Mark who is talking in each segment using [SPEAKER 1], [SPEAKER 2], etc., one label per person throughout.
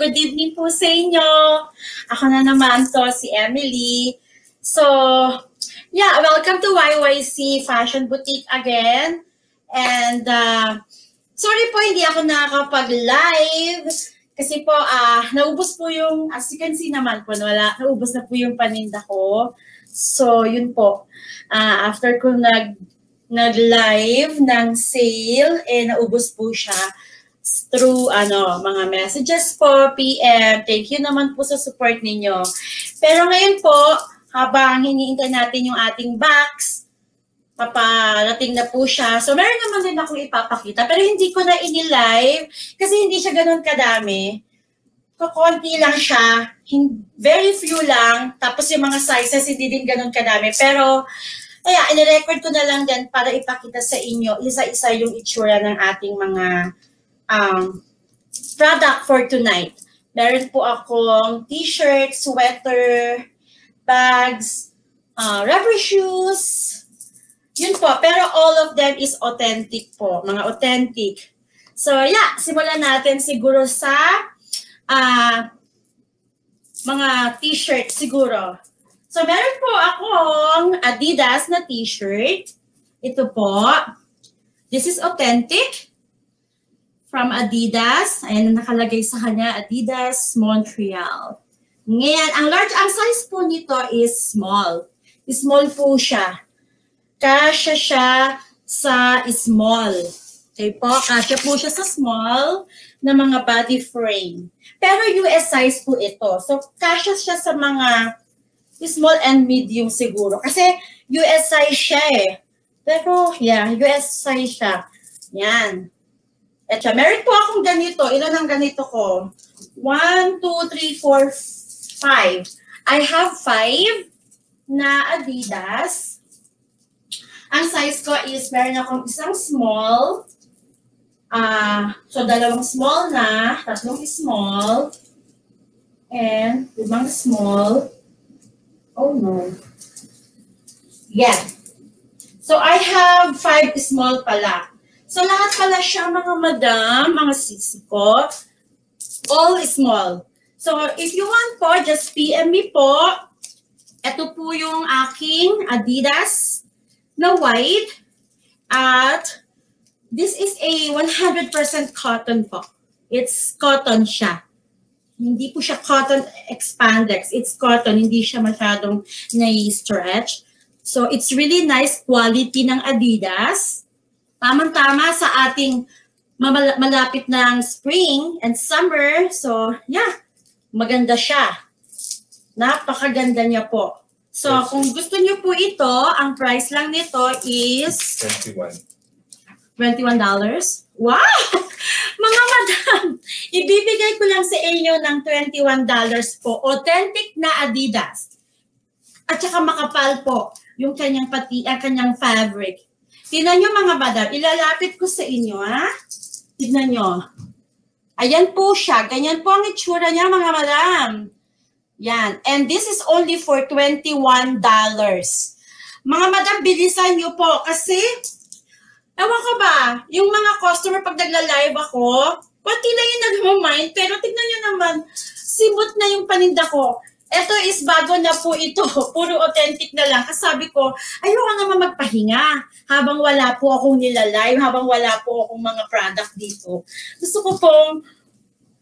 [SPEAKER 1] Good evening po sa inyo. Ako na naman to, si Emily. So, yeah, welcome to YYC Fashion Boutique again. And uh, sorry po, hindi ako nakakapag-live. Kasi po, ah naubos po yung, as you can see naman po, wala, naubos na po yung paninda ko. So, yun po. Ah after ko nag nag-live ng sale, eh naubos po siya through ano mga messages po, PM. Thank you naman po sa support ninyo. Pero ngayon po, habang hiniintay natin yung ating box, paparating na po siya. So meron naman din akong ipapakita, pero hindi ko na ini-live kasi hindi siya ganun kadami. Kukunti lang siya, very few lang, tapos yung mga sizes hindi din ganun kadami. Pero kaya, inirecord ko na lang din para ipakita sa inyo isa-isa yung itsura ng ating mga um, product for tonight. Meron po akong t-shirt, sweater, bags, uh, rubber shoes, yun po. Pero all of them is authentic po, mga authentic. So yeah, simulan natin siguro sa ah mga t-shirt siguro. So, meron po akong Adidas na t-shirt. Ito po. This is authentic from Adidas. Ayan nakalagay sa kanya, Adidas Montreal. Ngayon, ang large, ang size po nito is small. Small po siya. Kasya siya sa small. Okay po, kasya po siya sa small na mga body frame. Pero US size po ito. So, kasya siya sa mga small and medium siguro. Kasi US size siya eh. Pero yeah, US size siya. Yan. Eto, meron po akong ganito. Ilan ang ganito ko? 1, 2, 3, 4, 5. I have 5 na Adidas. Ang size ko is meron akong isang small. Ah, so dalawang small na, tatlong small, and limang small, Oh no. Yeah. So I have five small pala. So lahat pala siya mga madam, mga sisi ko, all small. So if you want po, just PM me po. Ito po yung aking Adidas na white. At this is a 100% cotton po. It's cotton siya hindi po siya cotton expandex. It's cotton, hindi siya masyadong nai-stretch. So it's really nice quality ng Adidas. Tamang-tama sa ating malapit ng spring and summer. So yeah, maganda siya. Napakaganda niya po. So
[SPEAKER 2] Yes.
[SPEAKER 1] kung gusto niyo po ito, ang price lang nito is
[SPEAKER 2] 21.
[SPEAKER 1] $21. Wow! Mga madam, ibibigay ko lang sa inyo ng $21 po. Authentic na Adidas. At saka makapal po yung kanyang pati, ang kanyang fabric. Tingnan nyo mga madam, ilalapit ko sa inyo ha. Tingnan nyo. Ayan po siya. Ganyan po ang itsura niya mga madam. Yan. And this is only for $21. Mga madam, bilisan nyo po kasi Ewan ko ba, yung mga customer pag nagla-live ako, konti lang yung nag-mind, pero tignan nyo naman, simot na yung paninda ko. Ito is bago na po ito, puro authentic na lang. Kasi sabi ko, ayoko naman magpahinga habang wala po akong nila-live, habang wala po akong mga product dito. Gusto ko pong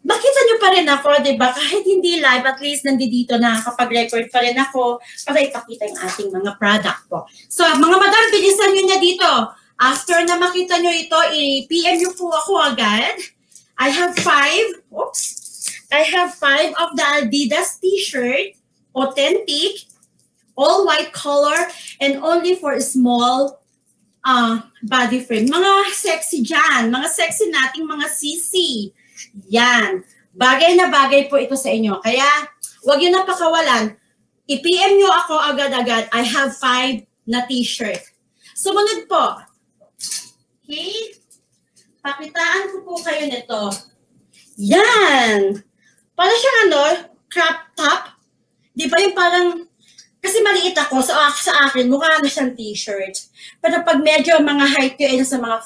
[SPEAKER 1] makita nyo pa rin ako, di ba? Kahit hindi live, at least nandito na kapag record pa rin ako para ipakita yung ating mga product po. So, mga madam, bilisan nyo na dito. After na makita nyo ito, i-PM nyo po ako agad. I have five, oops, I have five of the Adidas t-shirt, authentic, all white color, and only for small uh, body frame. Mga sexy dyan, mga sexy nating mga CC. Yan. Bagay na bagay po ito sa inyo. Kaya, huwag yun na pakawalan. I-PM nyo ako agad-agad. I have five na t-shirt. Sumunod po. Okay? Pakitaan ko po kayo nito. Yan! Para siyang ano, crop top. Di ba yung parang, kasi maliit ako, so ah, sa akin, mukha na siyang t-shirt. Pero pag medyo mga height ko ay sa mga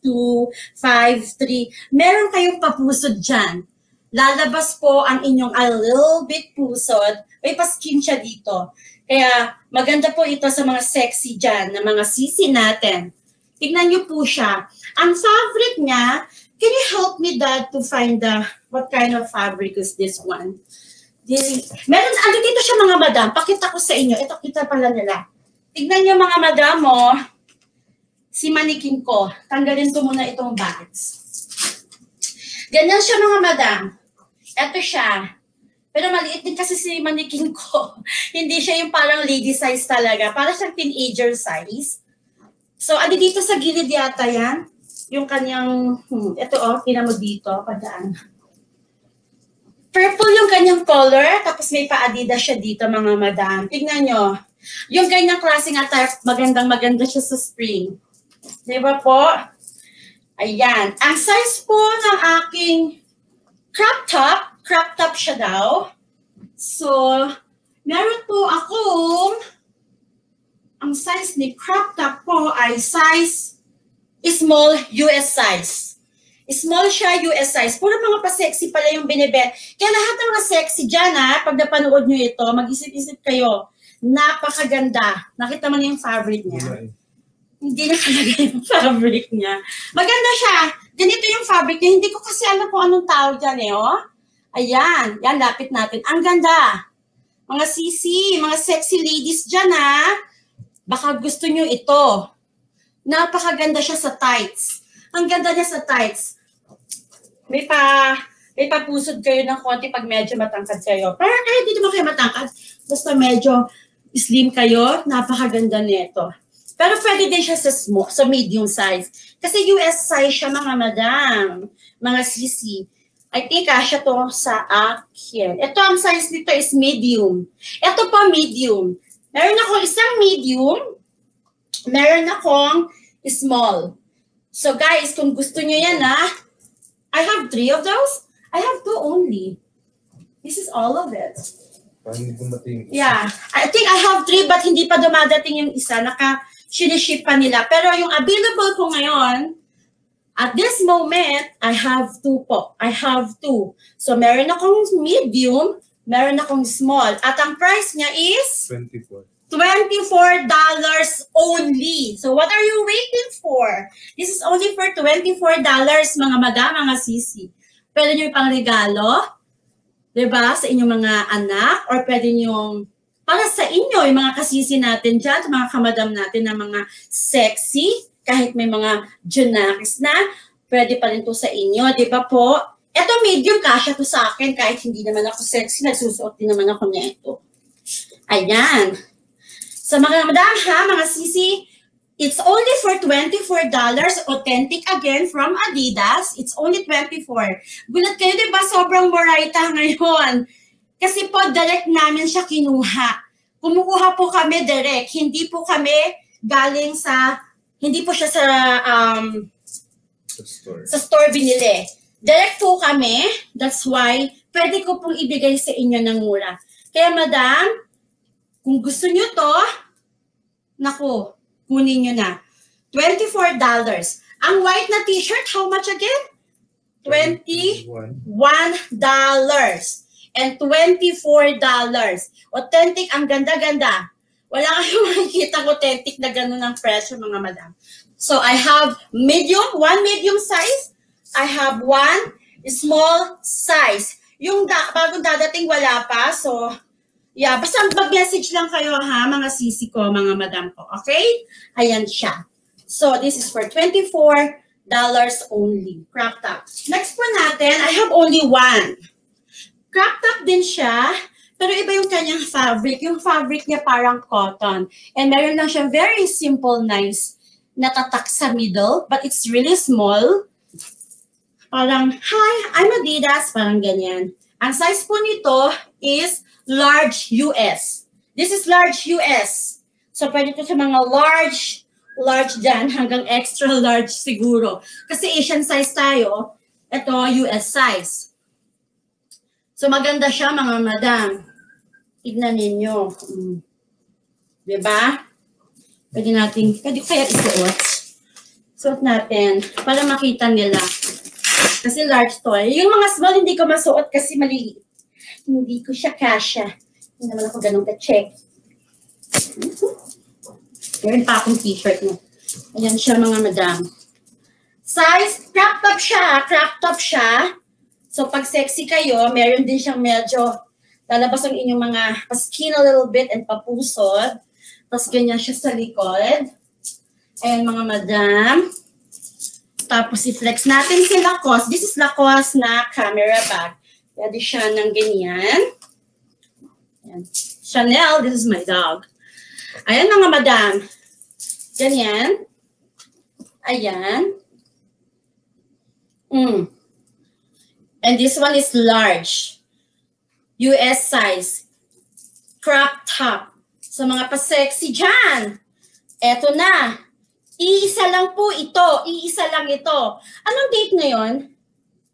[SPEAKER 1] 5'2", 5'3", meron kayong papusod dyan. lalabas po ang inyong a little bit pusod. May paskin siya dito. Kaya maganda po ito sa mga sexy dyan, na mga sisi natin. Tignan niyo po siya. Ang fabric niya, can you help me dad to find the, what kind of fabric is this one? Di, meron, ano dito siya mga madam, pakita ko sa inyo. Ito, kita pala nila. Tignan niyo mga madam oh. si manikin ko. Tanggalin ko muna itong bags. Ganyan siya mga madam. Ito siya. Pero maliit din kasi si manikin ko. Hindi siya yung parang lady size talaga. Para siyang teenager size. So, ano dito sa gilid yata yan? Yung kanyang, hmm, ito oh, tina mo dito, padaan. Purple yung kanyang color, tapos may pa-adidas siya dito mga madam. Tingnan nyo. Yung ganyang klaseng attire, magandang maganda siya sa spring. Di ba po? Ayan. Ang size po ng aking crop top, crop top siya daw. So, meron po akong, ang size ni crop top po ay size small US size. Small siya, US size. Puro mga pa-sexy pala yung binibet. Kaya lahat ng mga sexy dyan ha, pag napanood nyo ito, mag-isip-isip kayo. Napakaganda. Nakita mo na yung fabric niya. Hindi na talaga yung fabric niya. Maganda siya. Ganito yung fabric niya. Hindi ko kasi alam kung anong tawag dyan eh, oh. Ayan. Yan, lapit natin. Ang ganda. Mga sisi, mga sexy ladies dyan ha. Baka gusto nyo ito. Napakaganda siya sa tights. Ang ganda niya sa tights may pa may papusod kayo ng konti pag medyo matangkad kayo. Pero kahit hindi naman kayo matangkad, basta medyo slim kayo, napakaganda nito. Pero pwede din siya sa small, sa medium size. Kasi US size siya mga madam, mga sisi. I think kasya to sa akin. Ito ang size nito is medium. Ito pa medium. Meron ako isang medium, meron akong small. So guys, kung gusto nyo yan ha, I have three of those. I have two only. This is all of it. Yeah. I think I have three but hindi pa dumadating yung isa. Naka-ship pa nila. Pero yung available ko ngayon, at this moment, I have two po. I have two. So meron akong medium, meron akong small. At ang price niya is?
[SPEAKER 2] 24.
[SPEAKER 1] $24 only. So what are you waiting? This is only for $24 mga madam, mga sisi. Pwede nyo pang regalo, di ba, sa inyong mga anak, or pwede nyo, para sa inyo, yung mga kasisi natin dyan, mga kamadam natin na mga sexy, kahit may mga junakis na, pwede pa rin to sa inyo, di ba po? Ito medium kasha to sa akin, kahit hindi naman ako sexy, nagsusuot din naman ako nito. Ayan. So mga madam ha, mga sisi, it's only for $24. Authentic again from Adidas. It's only 24 Gulat kayo, di ba? Sobrang Moraita ngayon. Kasi po, direct namin siya kinuha. Kumukuha po kami direct. Hindi po kami galing sa, hindi po siya sa, um,
[SPEAKER 2] Sa store.
[SPEAKER 1] sa store binili. Direct po kami. That's why, pwede ko pong ibigay sa inyo ng mura. Kaya madam, kung gusto nyo to, naku, kunin nyo na. $24. Ang white na t-shirt, how much again? $21. And $24. Authentic, ang ganda-ganda. Wala kayong makikita authentic na ganun ang presyo, mga madam. So, I have medium, one medium size. I have one small size. Yung da- bagong dadating, wala pa. So, Yeah, basta mag-message lang kayo ha, mga sisi ko, mga madam ko. Okay? Ayan siya. So, this is for $24 only. Crop top. Next po natin, I have only one. Crop top din siya, pero iba yung kanyang fabric. Yung fabric niya parang cotton. And meron lang siya very simple, nice natatak sa middle, but it's really small. Parang, hi, I'm Adidas. Parang ganyan. Ang size po nito is large US. This is large US. So, pwede ito sa mga large, large dyan hanggang extra large siguro. Kasi Asian size tayo, ito US size. So, maganda siya mga madam. Tignan ninyo. Mm. Diba? Pwede natin, pwede ko kaya isuot. Suot natin para makita nila. Kasi large to. Yung mga small, hindi ko masuot kasi maliliit. Hindi ko siya kasha. Hindi naman ako ganun ka-check. Meron pa akong t-shirt mo. Ayan siya mga madam. Size, crop top siya. Crop top siya. So pag sexy kayo, meron din siyang medyo lalabas ang inyong mga paskin a little bit and papusod. Tapos ganyan siya sa likod. Ayan mga madam. Tapos i-flex natin si Lacoste. This is Lacoste na camera bag. Pwede siya ng ganyan. Ayan. Chanel, this is my dog. Ayan mga madam. Ganyan. Ayan. Mm. And this one is large. US size. Crop top. Sa mga pa-sexy dyan. Eto na. Iisa lang po ito. Iisa lang ito. Anong date ngayon?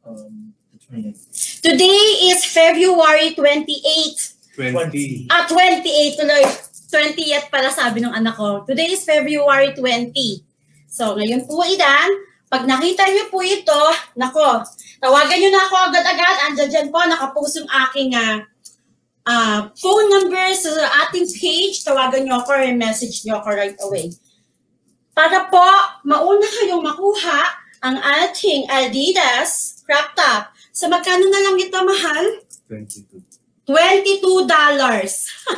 [SPEAKER 2] Um,
[SPEAKER 1] Today is February 28.
[SPEAKER 2] 20.
[SPEAKER 1] Ah, 28 tuloy. 20th pala sabi ng anak ko. Today is February 20. So, ngayon po idan, pag nakita niyo po ito, nako, tawagan niyo na ako agad-agad. Andiyan dyan po, nakapost yung aking ah, ah, phone number sa ating page. Tawagan niyo ako or message niyo ako right away. Para po, mauna kayong makuha ang ating Adidas crop top. Sa magkano na lang ito, mahal?
[SPEAKER 2] 22.
[SPEAKER 1] $22.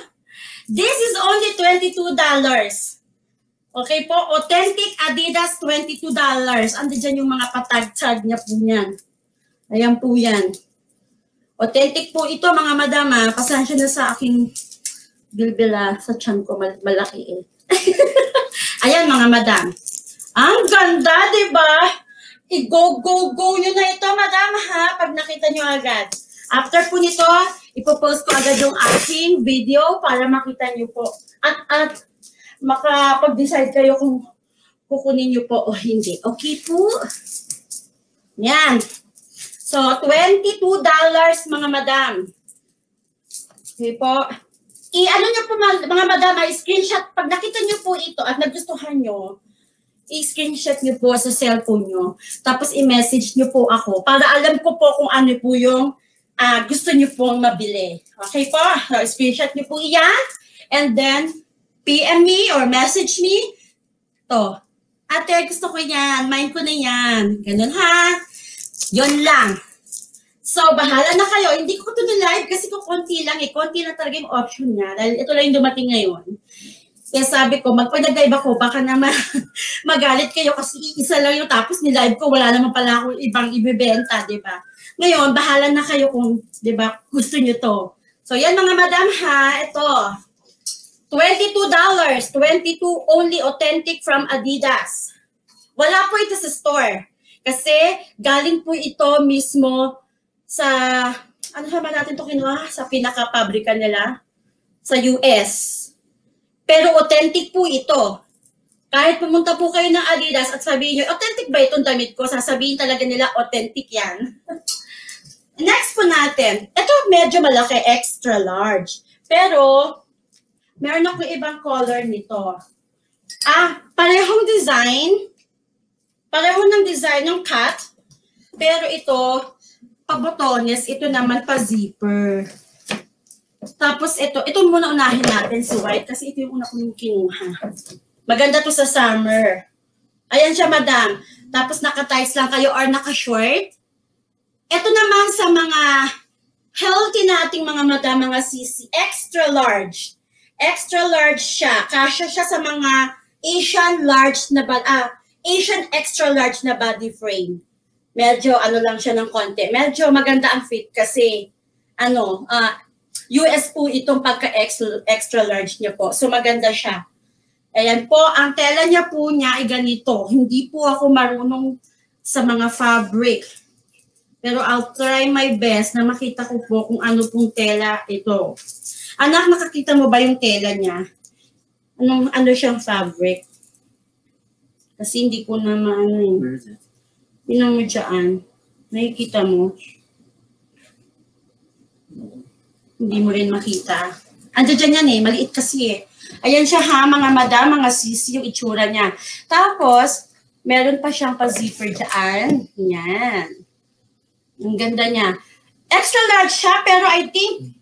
[SPEAKER 1] This is only $22. Okay po, authentic Adidas $22. Ando dyan yung mga patag-tag niya po niyan. Ayan po yan. Authentic po ito mga madama. Pasensya na sa aking bilbila sa tiyan ko. Mal- malaki eh. Ayan mga madam. Ang ganda, di ba? I-go-go-go nyo na ito, madam, ha? Pag nakita nyo agad. After po nito, ipopost ko agad yung aking video para makita nyo po. At, at makapag-decide kayo kung kukunin nyo po o hindi. Okay po? Yan. So, $22 mga madam. Okay po. I-ano nyo po mga, madam, ay screenshot. Pag nakita nyo po ito at nagustuhan nyo, i-screenshot nyo po sa cellphone nyo. Tapos i-message nyo po ako para alam ko po kung ano po yung ah, gusto nyo pong mabili. Okay po? So, screenshot nyo po iyan. And then, PM me or message me. To. Ate, gusto ko yan. Mind ko na yan. Ganun ha. Yun lang. So, bahala na kayo. Hindi ko ito live kasi ko konti lang eh. Konti lang talaga yung option niya. Dahil ito lang yung dumating ngayon. Kaya sabi ko, magpag-live ako, baka naman magalit kayo kasi isa lang yung tapos ni live ko, wala naman pala akong ibang ibibenta, di ba? Ngayon, bahala na kayo kung, di ba, gusto nyo to. So, yan mga madam ha, ito. $22. 22 only authentic from Adidas. Wala po ito sa store. Kasi galing po ito mismo sa, ano naman natin to kinuha? Sa pinaka-pabrika nila? Sa US. Pero authentic po ito. Kahit pumunta po kayo ng Adidas at sabihin nyo, authentic ba itong damit ko? Sasabihin talaga nila, authentic yan. Next po natin, ito medyo malaki, extra large. Pero, meron akong ibang color nito. Ah, parehong design. Pareho ng design ng cut. Pero ito, pabotones, ito naman pa zipper. Tapos ito, ito muna unahin natin si white kasi ito yung una kong kinuha. Maganda to sa summer. Ayan siya, madam. Tapos naka-tights lang kayo or naka-short. Ito naman sa mga healthy nating mga madam, mga sisi, extra large. Extra large siya. Kasya siya sa mga Asian large na ba- ah, Asian extra large na body frame. Medyo ano lang siya ng konti. Medyo maganda ang fit kasi ano, ah, US po itong pagka-extra extra large niya po. So maganda siya. Ayan po, ang tela niya po niya ay ganito. Hindi po ako marunong sa mga fabric. Pero I'll try my best na makita ko po kung ano pong tela ito. Anak, nakakita mo ba yung tela niya? Anong, ano siyang fabric? Kasi hindi ko na maano eh. Mo dyan. Nakikita mo. Hindi mo rin makita. Ando dyan yan eh. Maliit kasi eh. Ayan siya ha, mga madam, mga sisi, yung itsura niya. Tapos, meron pa siyang pa-zipper dyan. Yan. Ang ganda niya. Extra large siya, pero I think,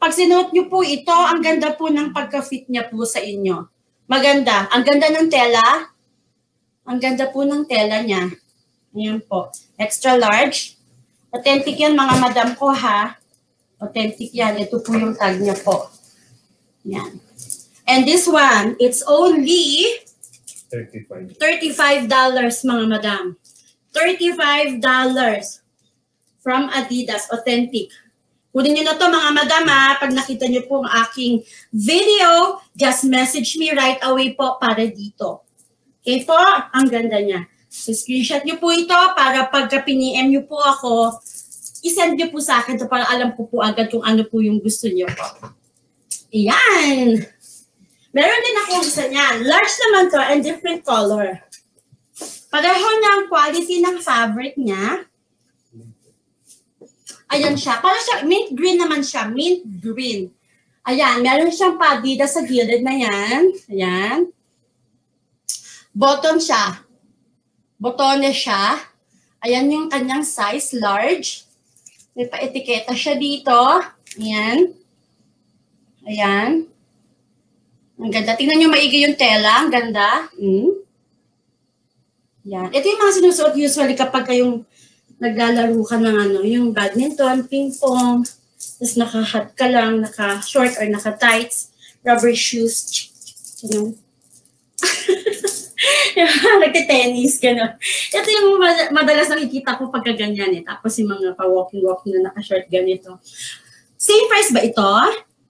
[SPEAKER 1] pag sinuot niyo po ito, ang ganda po ng pagka-fit niya po sa inyo. Maganda. Ang ganda ng tela. Ang ganda po ng tela niya. Ayan po. Extra large. Authentic yan mga madam ko ha. Authentic yan. Ito po yung tag niya po. Yan. And this one, it's only
[SPEAKER 2] Thirty-five.
[SPEAKER 1] $35 mga madam. $35 from Adidas Authentic. Kunin nyo na to mga madam ha. Pag nakita nyo po ang aking video, just message me right away po para dito. Okay po? Ang ganda niya. So, screenshot nyo po ito para pagka piniem nyo po ako, isend nyo po sa akin to para alam ko po agad kung ano po yung gusto nyo po. Ayan! Meron din ako isa niyan. Large naman to and different color. Pareho na ang quality ng fabric niya. Ayan siya. Para siya, mint green naman siya. Mint green. Ayan, meron siyang padida sa gilid na yan. Ayan. Bottom siya. Botones siya. Ayan yung kanyang size, large. May pa-etiketa siya dito. Ayan. Ayan. Ang ganda. Tingnan nyo maigi yung tela. Ang ganda. Mm. Yan. Ito yung mga sinusuot usually kapag kayong naglalaro ka ng ano, yung badminton, ping pong, tapos naka-hat ka lang, naka-short or naka-tights, rubber shoes. Ganun. yung nagte-tennis, gano'n. Ito yung mad- madalas nakikita ko pagka ganyan eh. Tapos yung mga pa-walking-walking na naka-short ganito. Same price ba ito?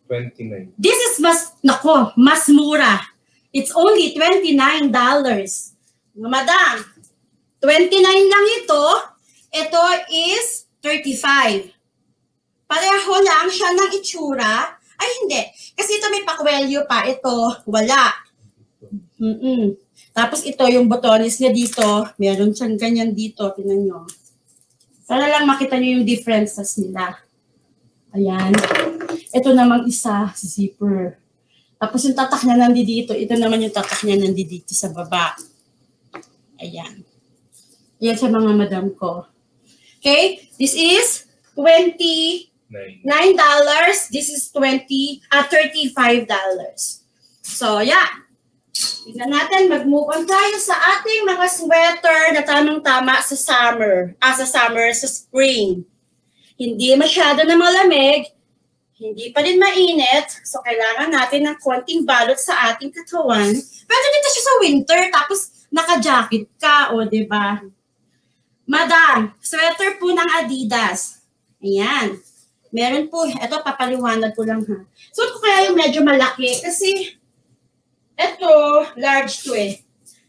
[SPEAKER 2] Twenty-nine.
[SPEAKER 1] This is mas, nako, mas mura. It's only $29. Mga madam, 29 lang ito. Ito is 35. Pareho lang siya ng itsura. Ay, hindi. Kasi ito may pakwelyo pa. Ito, wala. Mm-mm. Tapos ito, yung botones niya dito, meron siyang ganyan dito. Tingnan nyo. Para lang makita nyo yung differences nila. Ayan. Ito namang isa, zipper. Tapos yung tatak niya nandito, ito naman yung tatak niya nandito sa baba. Ayan. Ayan sa mga madam ko. Okay? This is 20
[SPEAKER 2] Nine.
[SPEAKER 1] $9. This is 20, ah, $35. So, yeah. Tingnan natin, mag-move on tayo sa ating mga sweater na tamang-tama sa summer. Ah, sa summer, sa spring. Hindi masyado na malamig, hindi pa rin mainit, so kailangan natin ng konting balot sa ating katawan. Pwede dito siya sa winter, tapos naka-jacket ka, o, di ba? Madam, sweater po ng Adidas. Ayan. Meron po, eto papaliwanag ko lang ha. Suot ko kaya yung medyo malaki kasi eto, large to eh.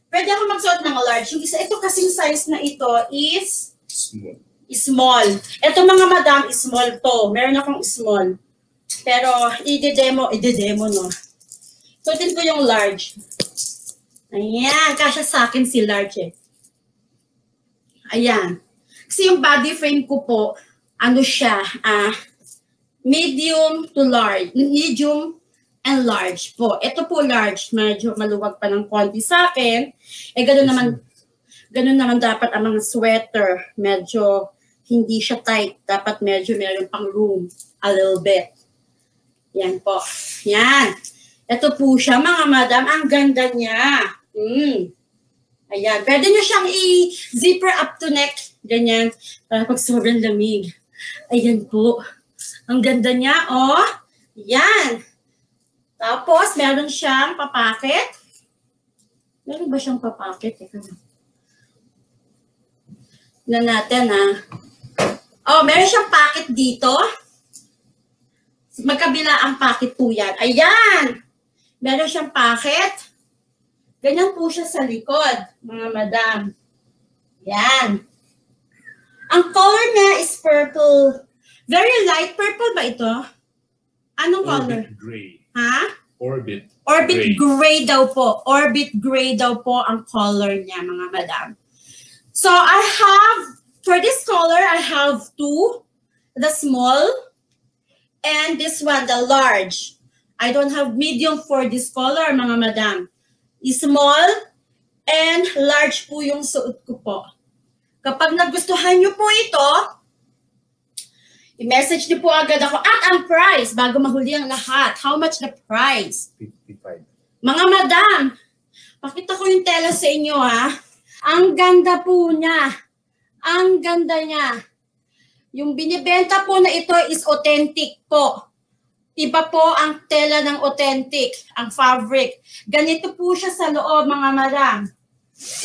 [SPEAKER 1] Pwede ako magsuot ng large. Yung isa, ito kasing size na ito is
[SPEAKER 2] Small.
[SPEAKER 1] small. Ito mga madam, small to. Meron akong small. Pero, i-demo, i-demo no. Suotin ko yung large. Ayan, kasya sa akin si large eh. Ayan. Kasi yung body frame ko po, ano siya, ah, medium to large, medium and large po. Ito po large, medyo maluwag pa ng konti sa akin. Eh, gano'n naman, gano'n naman dapat ang mga sweater. Medyo hindi siya tight. Dapat medyo meron pang room a little bit. Yan po. Yan. Ito po siya, mga madam. Ang ganda niya. Mm. Ayan. Pwede nyo siyang i-zipper up to neck. Ganyan. Para pag sobrang lamig. Ayan po. Ang ganda niya, oh. Yan. Tapos, meron siyang papakit. Meron ba siyang papakit? Na natin, ha. Oh, meron siyang packet dito. Magkabila ang packet po yan. Ayan! Meron siyang packet. Ganyan po siya sa likod, mga madam. Yan. Ang color niya is purple. Very light purple ba ito? Anong color?
[SPEAKER 2] Orbit gray.
[SPEAKER 1] Ha?
[SPEAKER 2] Orbit.
[SPEAKER 1] Orbit
[SPEAKER 2] Gray.
[SPEAKER 1] gray. daw po. Orbit gray daw po ang color niya, mga madam. So, I have, for this color, I have two. The small and this one, the large. I don't have medium for this color, mga madam. Small and large po yung suot ko po. Kapag nagustuhan nyo po ito, I-message niyo po agad ako. At ang price, bago mahuli ang lahat. How much the price?
[SPEAKER 2] 55.
[SPEAKER 1] Mga madam, pakita ko yung tela sa inyo ha. Ang ganda po niya. Ang ganda niya. Yung binibenta po na ito is authentic po. Iba po ang tela ng authentic, ang fabric. Ganito po siya sa loob, mga madam.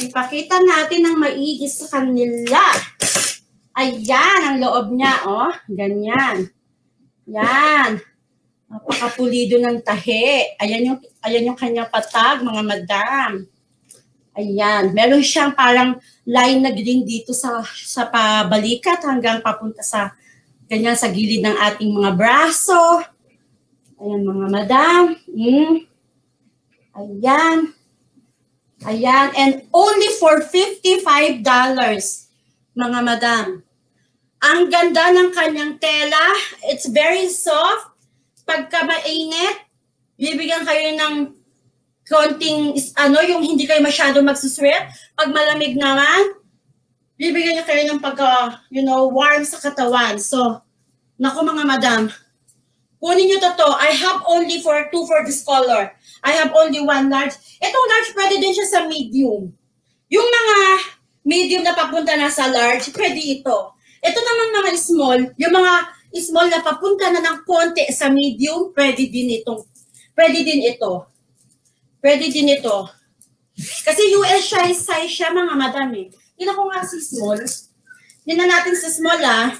[SPEAKER 1] Ipakita natin ng maigi sa kanila. Ayan, ang loob niya, oh. Ganyan. Yan. Napakapulido ng tahi. Ayan yung, ayan yung kanyang patag, mga madam. Ayan. Meron siyang parang line na green dito sa, sa pabalikat hanggang papunta sa ganyan sa gilid ng ating mga braso. Ayan, mga madam. Mm. Ayan. Ayan. And only for $55, mga madam. Ang ganda ng kanyang tela. It's very soft. Pagka mainit, bibigyan kayo ng konting, ano, yung hindi kayo masyado magsusweat. Pag malamig naman, bibigyan niyo kayo ng pagka, you know, warm sa katawan. So, naku mga madam, kunin niyo to to. I have only for two for this color. I have only one large. Itong large, pwede din siya sa medium. Yung mga medium na papunta na sa large, pwede ito. Ito naman mga small, yung mga small na papunta na ng konti sa medium, pwede din itong, pwede din ito. Pwede din ito. Kasi US size, size siya mga madam eh. Tingnan ko nga si small. Tingnan natin si small ah.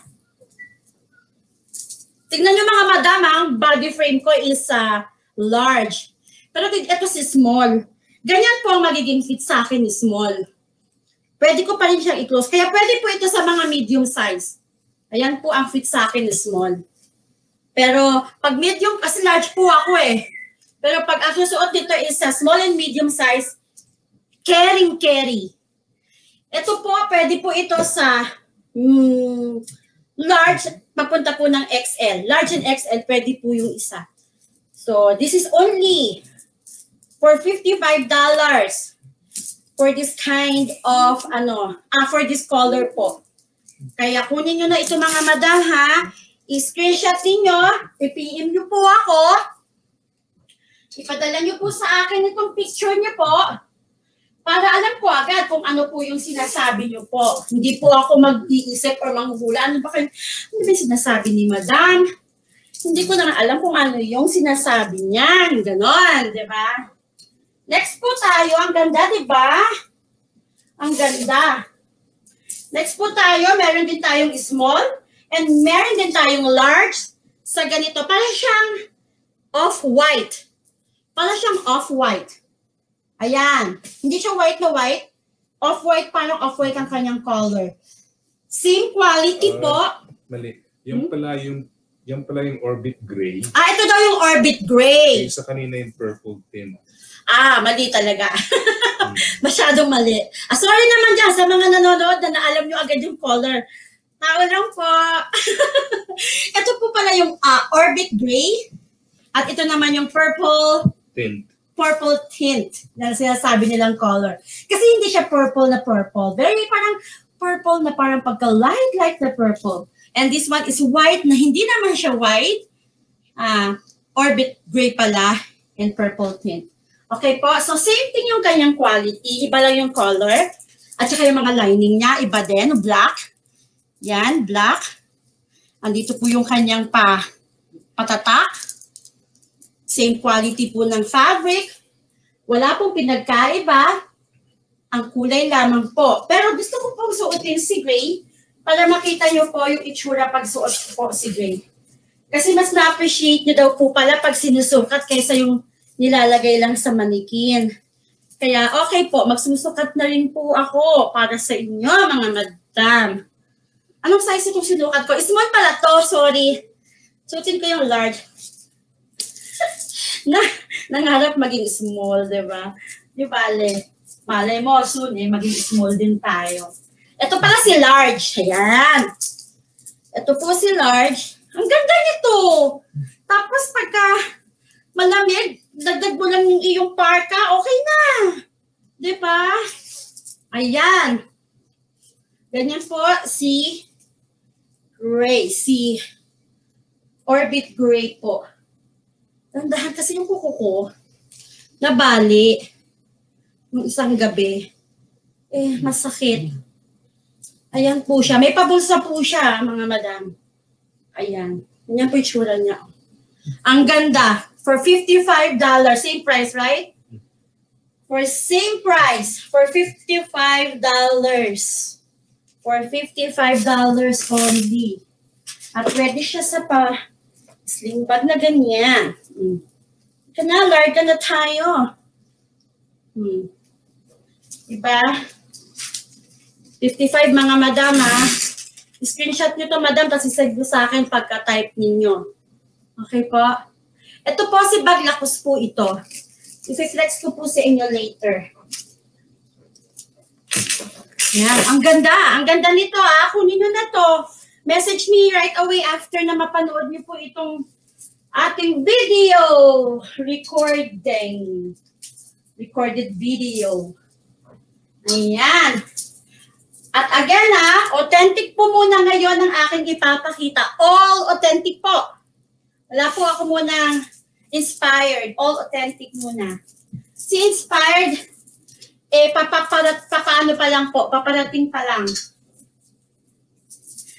[SPEAKER 1] Tingnan nyo mga madam, ang body frame ko is ah, large. Pero ito si small. Ganyan po ang magiging fit sa akin ni small. Pwede ko pa rin siyang i-close. Kaya pwede po ito sa mga medium size. Ayan po ang fit sa akin ni small. Pero pag medium, kasi large po ako eh. Pero pag ang susuot dito is sa small and medium size, caring carry. Ito po, pwede po ito sa mm, large, papunta po ng XL. Large and XL, pwede po yung isa. So, this is only for $55 for this kind of, ano, ah, for this color po. Kaya kunin nyo na ito mga madam ha. I-screenshot ninyo, i-PM nyo po ako. Ipadala nyo po sa akin itong picture nyo po para alam ko agad kung ano po yung sinasabi nyo po. Hindi po ako mag-iisip or manghuhula. Ano ba kayo, ano ba yung sinasabi ni madam? Hindi ko na alam kung ano yung sinasabi niyan. Ganon, di ba? Next po tayo. Ang ganda, di ba? Ang ganda. Next po tayo, meron din tayong small and meron din tayong large sa ganito. Para siyang off-white. Para siyang off-white. Ayan. Hindi siya white na white. Off-white, parang off-white ang kanyang color. Same quality
[SPEAKER 2] Ah.
[SPEAKER 1] po.
[SPEAKER 2] Mali.
[SPEAKER 1] Hmm?
[SPEAKER 2] Yung pala yung yung pala yung orbit gray.
[SPEAKER 1] Ah, ito daw yung orbit gray.
[SPEAKER 2] Yung sa kanina yung purple tint.
[SPEAKER 1] Ah, mali talaga.
[SPEAKER 2] Hmm.
[SPEAKER 1] Masyadong mali. Ah, sorry naman dyan sa mga nanonood na naalam nyo agad yung color. Tao lang po. ito po pala yung ah, orbit gray. At ito naman yung purple
[SPEAKER 2] Tint.
[SPEAKER 1] purple tint na sinasabi nilang color. Kasi hindi siya purple na purple. Very parang purple na parang pagka-light like the purple. And this one is white na hindi naman siya white. Ah, orbit gray pala and purple tint. Okay po, so same thing yung kanyang quality. Iba lang yung color. At saka yung mga lining niya, iba din, black. Yan, black. Andito po yung kanyang pa, patatak. Same quality po ng fabric. Wala pong pinagkaiba. Ang kulay lamang po. Pero gusto ko pong suotin si Gray para makita niyo po yung itsura pag suot po si Gray. Kasi mas na-appreciate niyo daw po pala pag sinusukat kaysa yung nilalagay lang sa manikin. Kaya okay po, magsusukat na rin po ako para sa inyo mga madam. Anong size itong sinukat ko? Small pala to, sorry. Suotin ko yung large na nangarap maging small, di ba? Di bale, malay mo, soon eh, maging small din tayo. Ito pala si large. Ayan. Ito po si large. Ang ganda nito. Tapos pagka malamig, dagdag mo lang yung iyong parka, okay na. Di ba? Ayan. Ganyan po si Gray. Si Orbit gray po. Tandahan kasi yung kuko ko, nabali nung isang gabi. Eh, masakit. Ayan po siya. May pabulsa po siya, mga madam. Ayan. Ganyan po yung tsura niya. Ang ganda. For $55. Same price, right? For same price. For $55. For $55 only. At ready siya sa pa sling bag na ganyan. Mm. Ika na, larga na tayo. Hmm. Diba? 55 mga madam ha. Screenshot nyo to madam, tapos isend sa akin pagka-type ninyo. Okay po? Ito po si Baglacos po ito. I-flex ko po sa inyo later. Yan, ang ganda. Ang ganda nito ah. Kunin nyo na to. Message me right away after na mapanood niyo po itong ating video recording. Recorded video. Ayan. At again ha, authentic po muna ngayon ang aking ipapakita. All authentic po. Wala po ako muna inspired. All authentic muna. Si inspired, eh, papaparat, papaano pa lang po, paparating pa lang.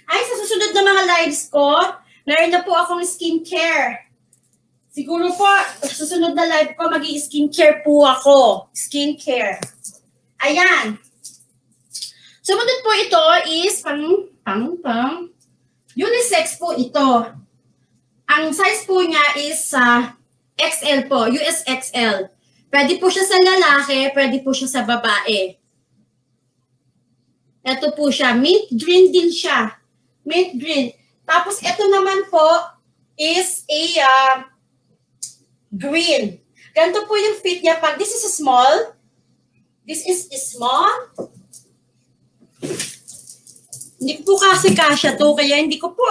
[SPEAKER 1] Ay, sa susunod na mga lives ko, meron na po akong skincare. Siguro po, susunod na live ko, mag skincare po ako. Skincare. Ayan. Sumunod po ito is pang, pang, pang, unisex po ito. Ang size po niya is sa XL po, US XL. Pwede po siya sa lalaki, pwede po siya sa babae. Ito po siya, mint green din siya. Mint green. Tapos ito naman po is a uh, green. Ganito po yung fit niya. Pag this is a small, this is a small, hindi po kasi kasya to, kaya hindi ko po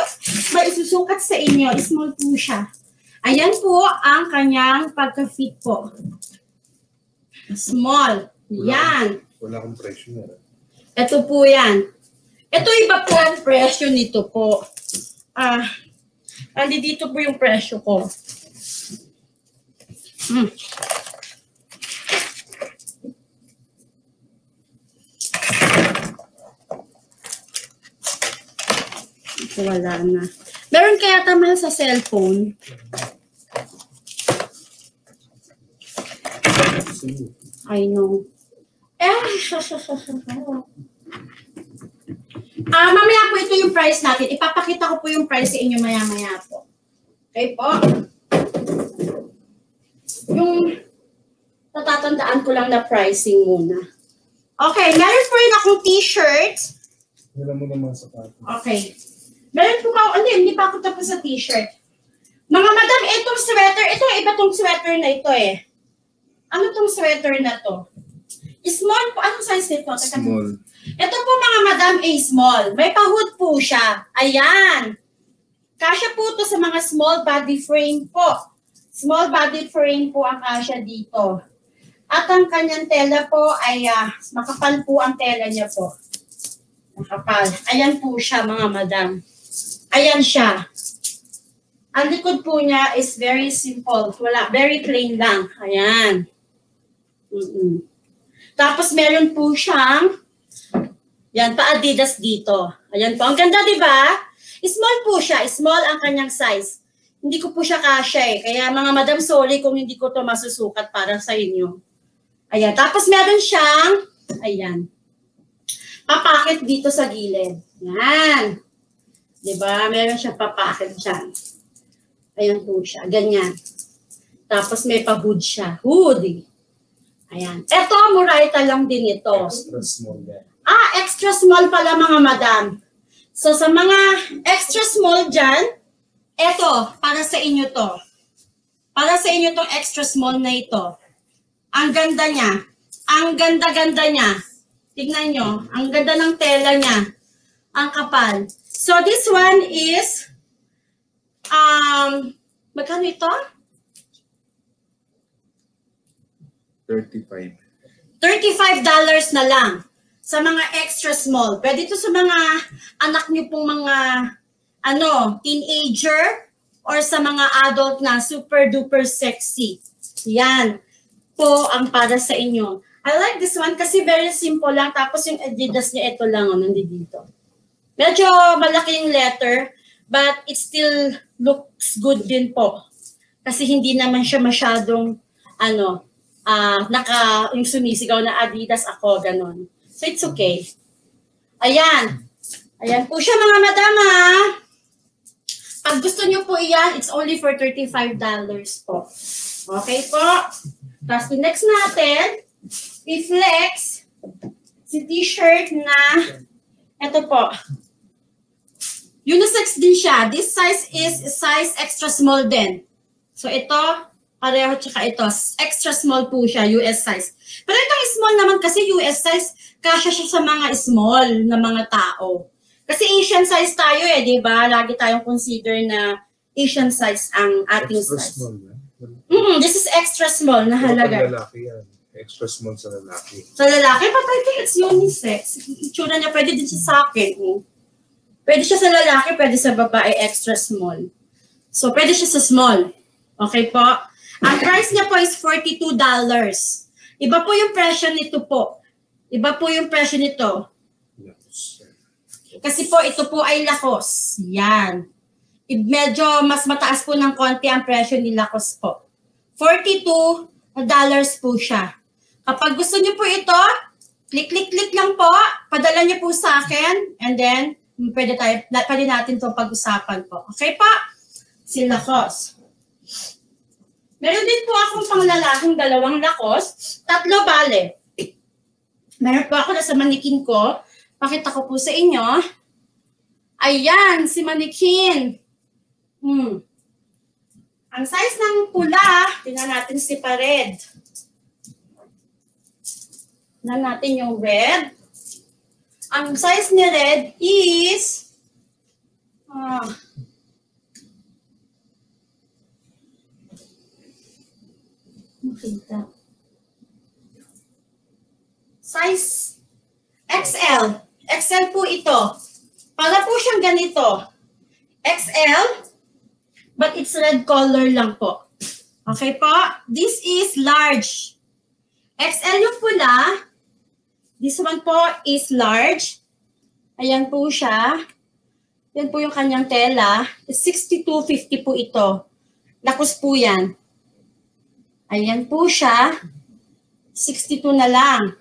[SPEAKER 1] maisusukat sa inyo. Small po siya. Ayan po ang kanyang pagka-fit po. Small. Yan.
[SPEAKER 2] Wala akong presyo na.
[SPEAKER 1] Ito po yan. Ito iba po ang presyo nito po. Ah, andi dito po yung presyo ko. Hmm. Wala na. Meron kaya tama sa cellphone. I know. Eh, Ah, mamaya po ito yung price natin. Ipapakita ko po yung price sa inyo maya-maya po. Okay po? Yung natatandaan ko lang na pricing muna. Okay, meron po rin akong t-shirt.
[SPEAKER 2] Wala mo naman sa.
[SPEAKER 1] Okay. Meron po ka, hindi, hindi pa ako tapos sa t-shirt. Mga madam, itong sweater, ito iba tong sweater na ito eh. Ano tong sweater na to? Small po, anong size nito?
[SPEAKER 2] Small.
[SPEAKER 1] ito po mga madam A small. May pahood po siya. Ayan. Kasya po to sa mga small body frame po. Small body frame po ang kasya dito. At ang kanyang tela po ay ah, makapal po ang tela niya po. Makapal. Ayan po siya mga madam. Ayan siya. Ang likod po niya is very simple. Wala, very plain lang. Ayan. Mm-mm. Tapos meron po siyang yan, pa Adidas dito. Ayan po. Ang ganda, di ba? Small po siya. Small ang kanyang size. Hindi ko po siya kasya eh. Kaya mga madam, sorry kung hindi ko to masusukat para sa inyo. Ayan. Tapos meron siyang, ayan, papakit dito sa gilid. Yan. Di ba? Meron siyang papakit dyan. Ayan po siya. Ganyan. Tapos may pa-hood siya. Hoodie. Ayan. Ito, murayta lang din ito.
[SPEAKER 2] Extra small yan.
[SPEAKER 1] Ah, extra small pala mga madam. So sa mga extra small dyan, eto, para sa inyo to. Para sa inyo tong extra small na ito. Ang ganda niya. Ang ganda-ganda niya. Tignan nyo. Ang ganda ng tela niya. Ang kapal. So this one is, um, magkano ito?
[SPEAKER 2] 35.
[SPEAKER 1] $35 na lang sa mga extra small. Pwede to sa mga anak niyo pong mga ano, teenager or sa mga adult na super duper sexy. Yan po ang para sa inyo. I like this one kasi very simple lang. Tapos yung Adidas niya, ito lang, oh, nandito. Medyo malaki yung letter, but it still looks good din po. Kasi hindi naman siya masyadong, ano, ah naka, yung sumisigaw na Adidas ako, ganun. So it's okay. Ayan. Ayan po siya mga madama. Pag gusto niyo po iyan, it's only for $35 po. Okay po. Tapos next natin, i-flex si t-shirt na ito po. Unisex din siya. This size is size extra small din. So ito, pareho tsaka ito. Extra small po siya, US size. Pero itong small naman kasi US size, kasya siya sa mga small na mga tao. Kasi Asian size tayo eh, di ba? Lagi tayong consider na Asian size ang ating
[SPEAKER 2] Extra
[SPEAKER 1] size.
[SPEAKER 2] small na.
[SPEAKER 1] Mm, this is extra small na halaga.
[SPEAKER 2] lalaki yan. Extra small sa lalaki.
[SPEAKER 1] Sa lalaki, but I think it's unisex. Itsura niya, pwede din siya sa akin. oh. Pwede siya sa lalaki, pwede sa babae, extra small. So, pwede siya sa small. Okay po? Ang price niya po is $42. Iba po yung presyo nito po. Iba po yung presyo nito. Kasi po, ito po ay lakos. Yan. Medyo mas mataas po ng konti ang presyo ni lakos po. $42 po siya. Kapag gusto niyo po ito, click, click, click lang po. Padala niyo po sa akin. And then, pwede, tayo, pwede natin itong pag-usapan po. Okay pa? Si lakos. Meron din po akong panglalaking dalawang lakos. Tatlo bale. Meron po ako na sa manikin ko. Pakita ko po sa inyo. Ayan, si Manikin. Hmm. Ang size ng pula, tingnan natin si pa-red. Tingnan natin yung red. Ang size ni red is ah, makita. Size XL. XL po ito. Para po siyang ganito. XL, but it's red color lang po. Okay po? This is large. XL yung pula. This one po is large. Ayan po siya. Yan po yung kanyang tela. 62.50 po ito. Lakos po yan. Ayan po siya. 62 na lang.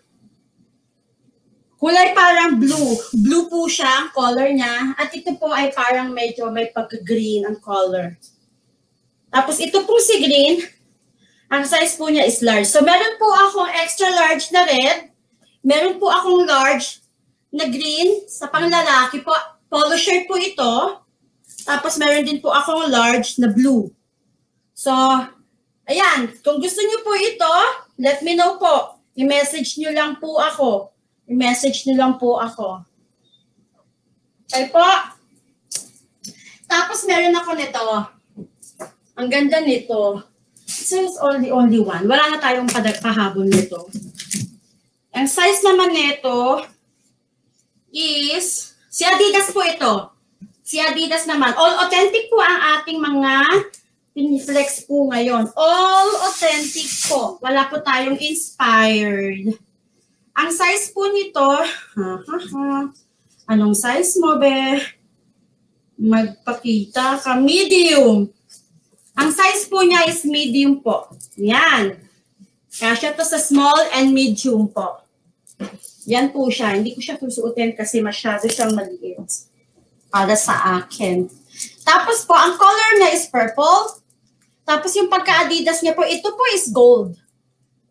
[SPEAKER 1] Kulay parang blue. Blue po siya, ang color niya. At ito po ay parang medyo may pagka-green ang color. Tapos ito po si green, ang size po niya is large. So meron po akong extra large na red. Meron po akong large na green sa panglalaki po. Polo shirt po ito. Tapos meron din po akong large na blue. So, ayan. Kung gusto niyo po ito, let me know po. I-message niyo lang po ako. I-message niyo lang po ako. Okay po. Tapos meron ako nito. Ang ganda nito. This is only only one. Wala na tayong pahabol nito. Ang size naman nito is, si Adidas po ito. Si Adidas naman. All authentic po ang ating mga piniflex po ngayon. All authentic po. Wala po tayong inspired. Ang size po nito, ha, ha, ha. Anong size mo, be? Magpakita ka. Medium. Ang size po niya is medium po. Yan. Kasya to sa small and medium po. Yan po siya. Hindi ko siya susuotin kasi masyado siyang maliit. Para sa akin. Tapos po, ang color niya is purple. Tapos yung pagka-adidas niya po, ito po is gold.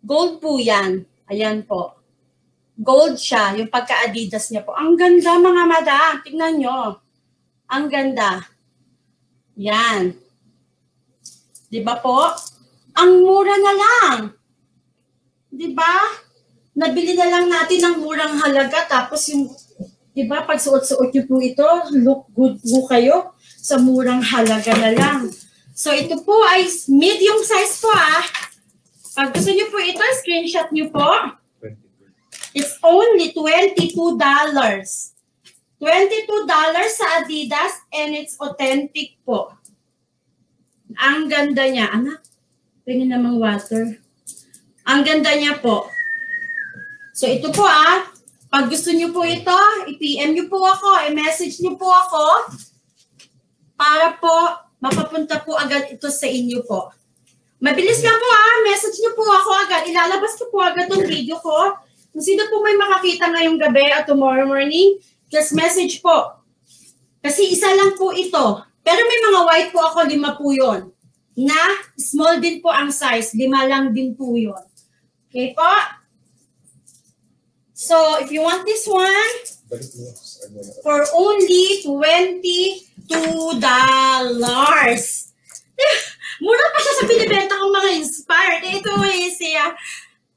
[SPEAKER 1] Gold po yan. Ayan po. Gold siya, yung pagka-adidas niya po. Ang ganda mga madam. Tingnan nyo. Ang ganda. Yan. Di ba po? Ang mura na lang. Di ba? Nabili na lang natin ng murang halaga tapos yung, di ba, pag suot-suot niyo po ito, look good po kayo sa murang halaga na lang. So ito po ay medium size po ah. Pag gusto niyo po ito, screenshot niyo po.
[SPEAKER 2] 22.
[SPEAKER 1] It's only $22. $22 sa Adidas and it's authentic po. Ang ganda niya. Anak, tingin namang water. Ang ganda niya po. So ito po ah, pag gusto niyo po ito, i-PM niyo po ako, i-message niyo po ako para po mapapunta po agad ito sa inyo po. Mabilis lang po ah, message niyo po ako agad, ilalabas ko po agad tong video ko. Kung sino po may makakita ngayong gabi at tomorrow morning, just message po. Kasi isa lang po ito. Pero may mga white po ako, lima po yon. Na small din po ang size, lima lang din po yon. Okay po? So, if you want this one, for only $22. Mura pa siya sa binibenta kong mga inspired. Ito is uh,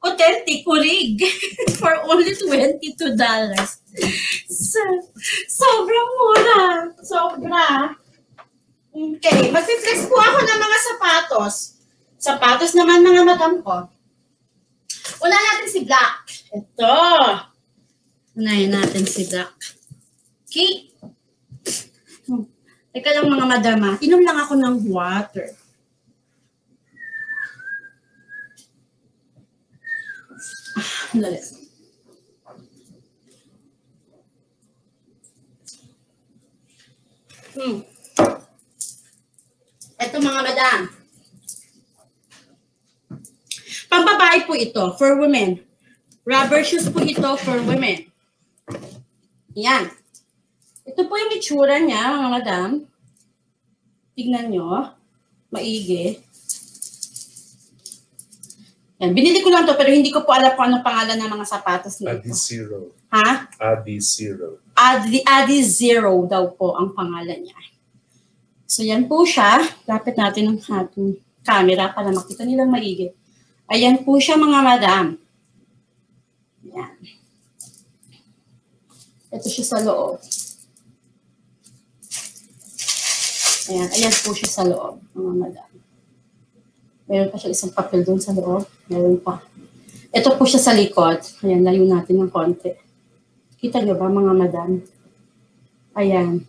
[SPEAKER 1] authentic kurig for only $22. So, sobrang mura. Sobra. Okay, mag-flex po ako ng mga sapatos. Sapatos naman mga madam ko. Una natin si Black. Ito. Unahin natin si Black. Okay. Hmm. Teka lang mga madama, inom lang ako ng water. Ah. Hmm. Ito mga madam. Pambabae po ito, for women. Rubber shoes po ito for women. Yan. Ito po yung itsura niya, mga madam. Tignan nyo. Maigi. Yan. Binili ko lang to pero hindi ko po alam kung ano pangalan ng mga sapatos nito.
[SPEAKER 2] Adi Zero.
[SPEAKER 1] Ha?
[SPEAKER 2] Adi Zero.
[SPEAKER 1] Adi, Adi Zero daw po ang pangalan niya. So yan po siya. Lapit natin ang ating camera para makita nilang maigi. Ayan po siya mga madam. Yan. Ito siya sa loob. Ayan, ayan po siya sa loob, mga madam. Meron pa siya isang papel doon sa loob. Meron pa. Ito po siya sa likod. Ayan, layo natin ng konti. Kita niyo ba, mga madam? Ayan.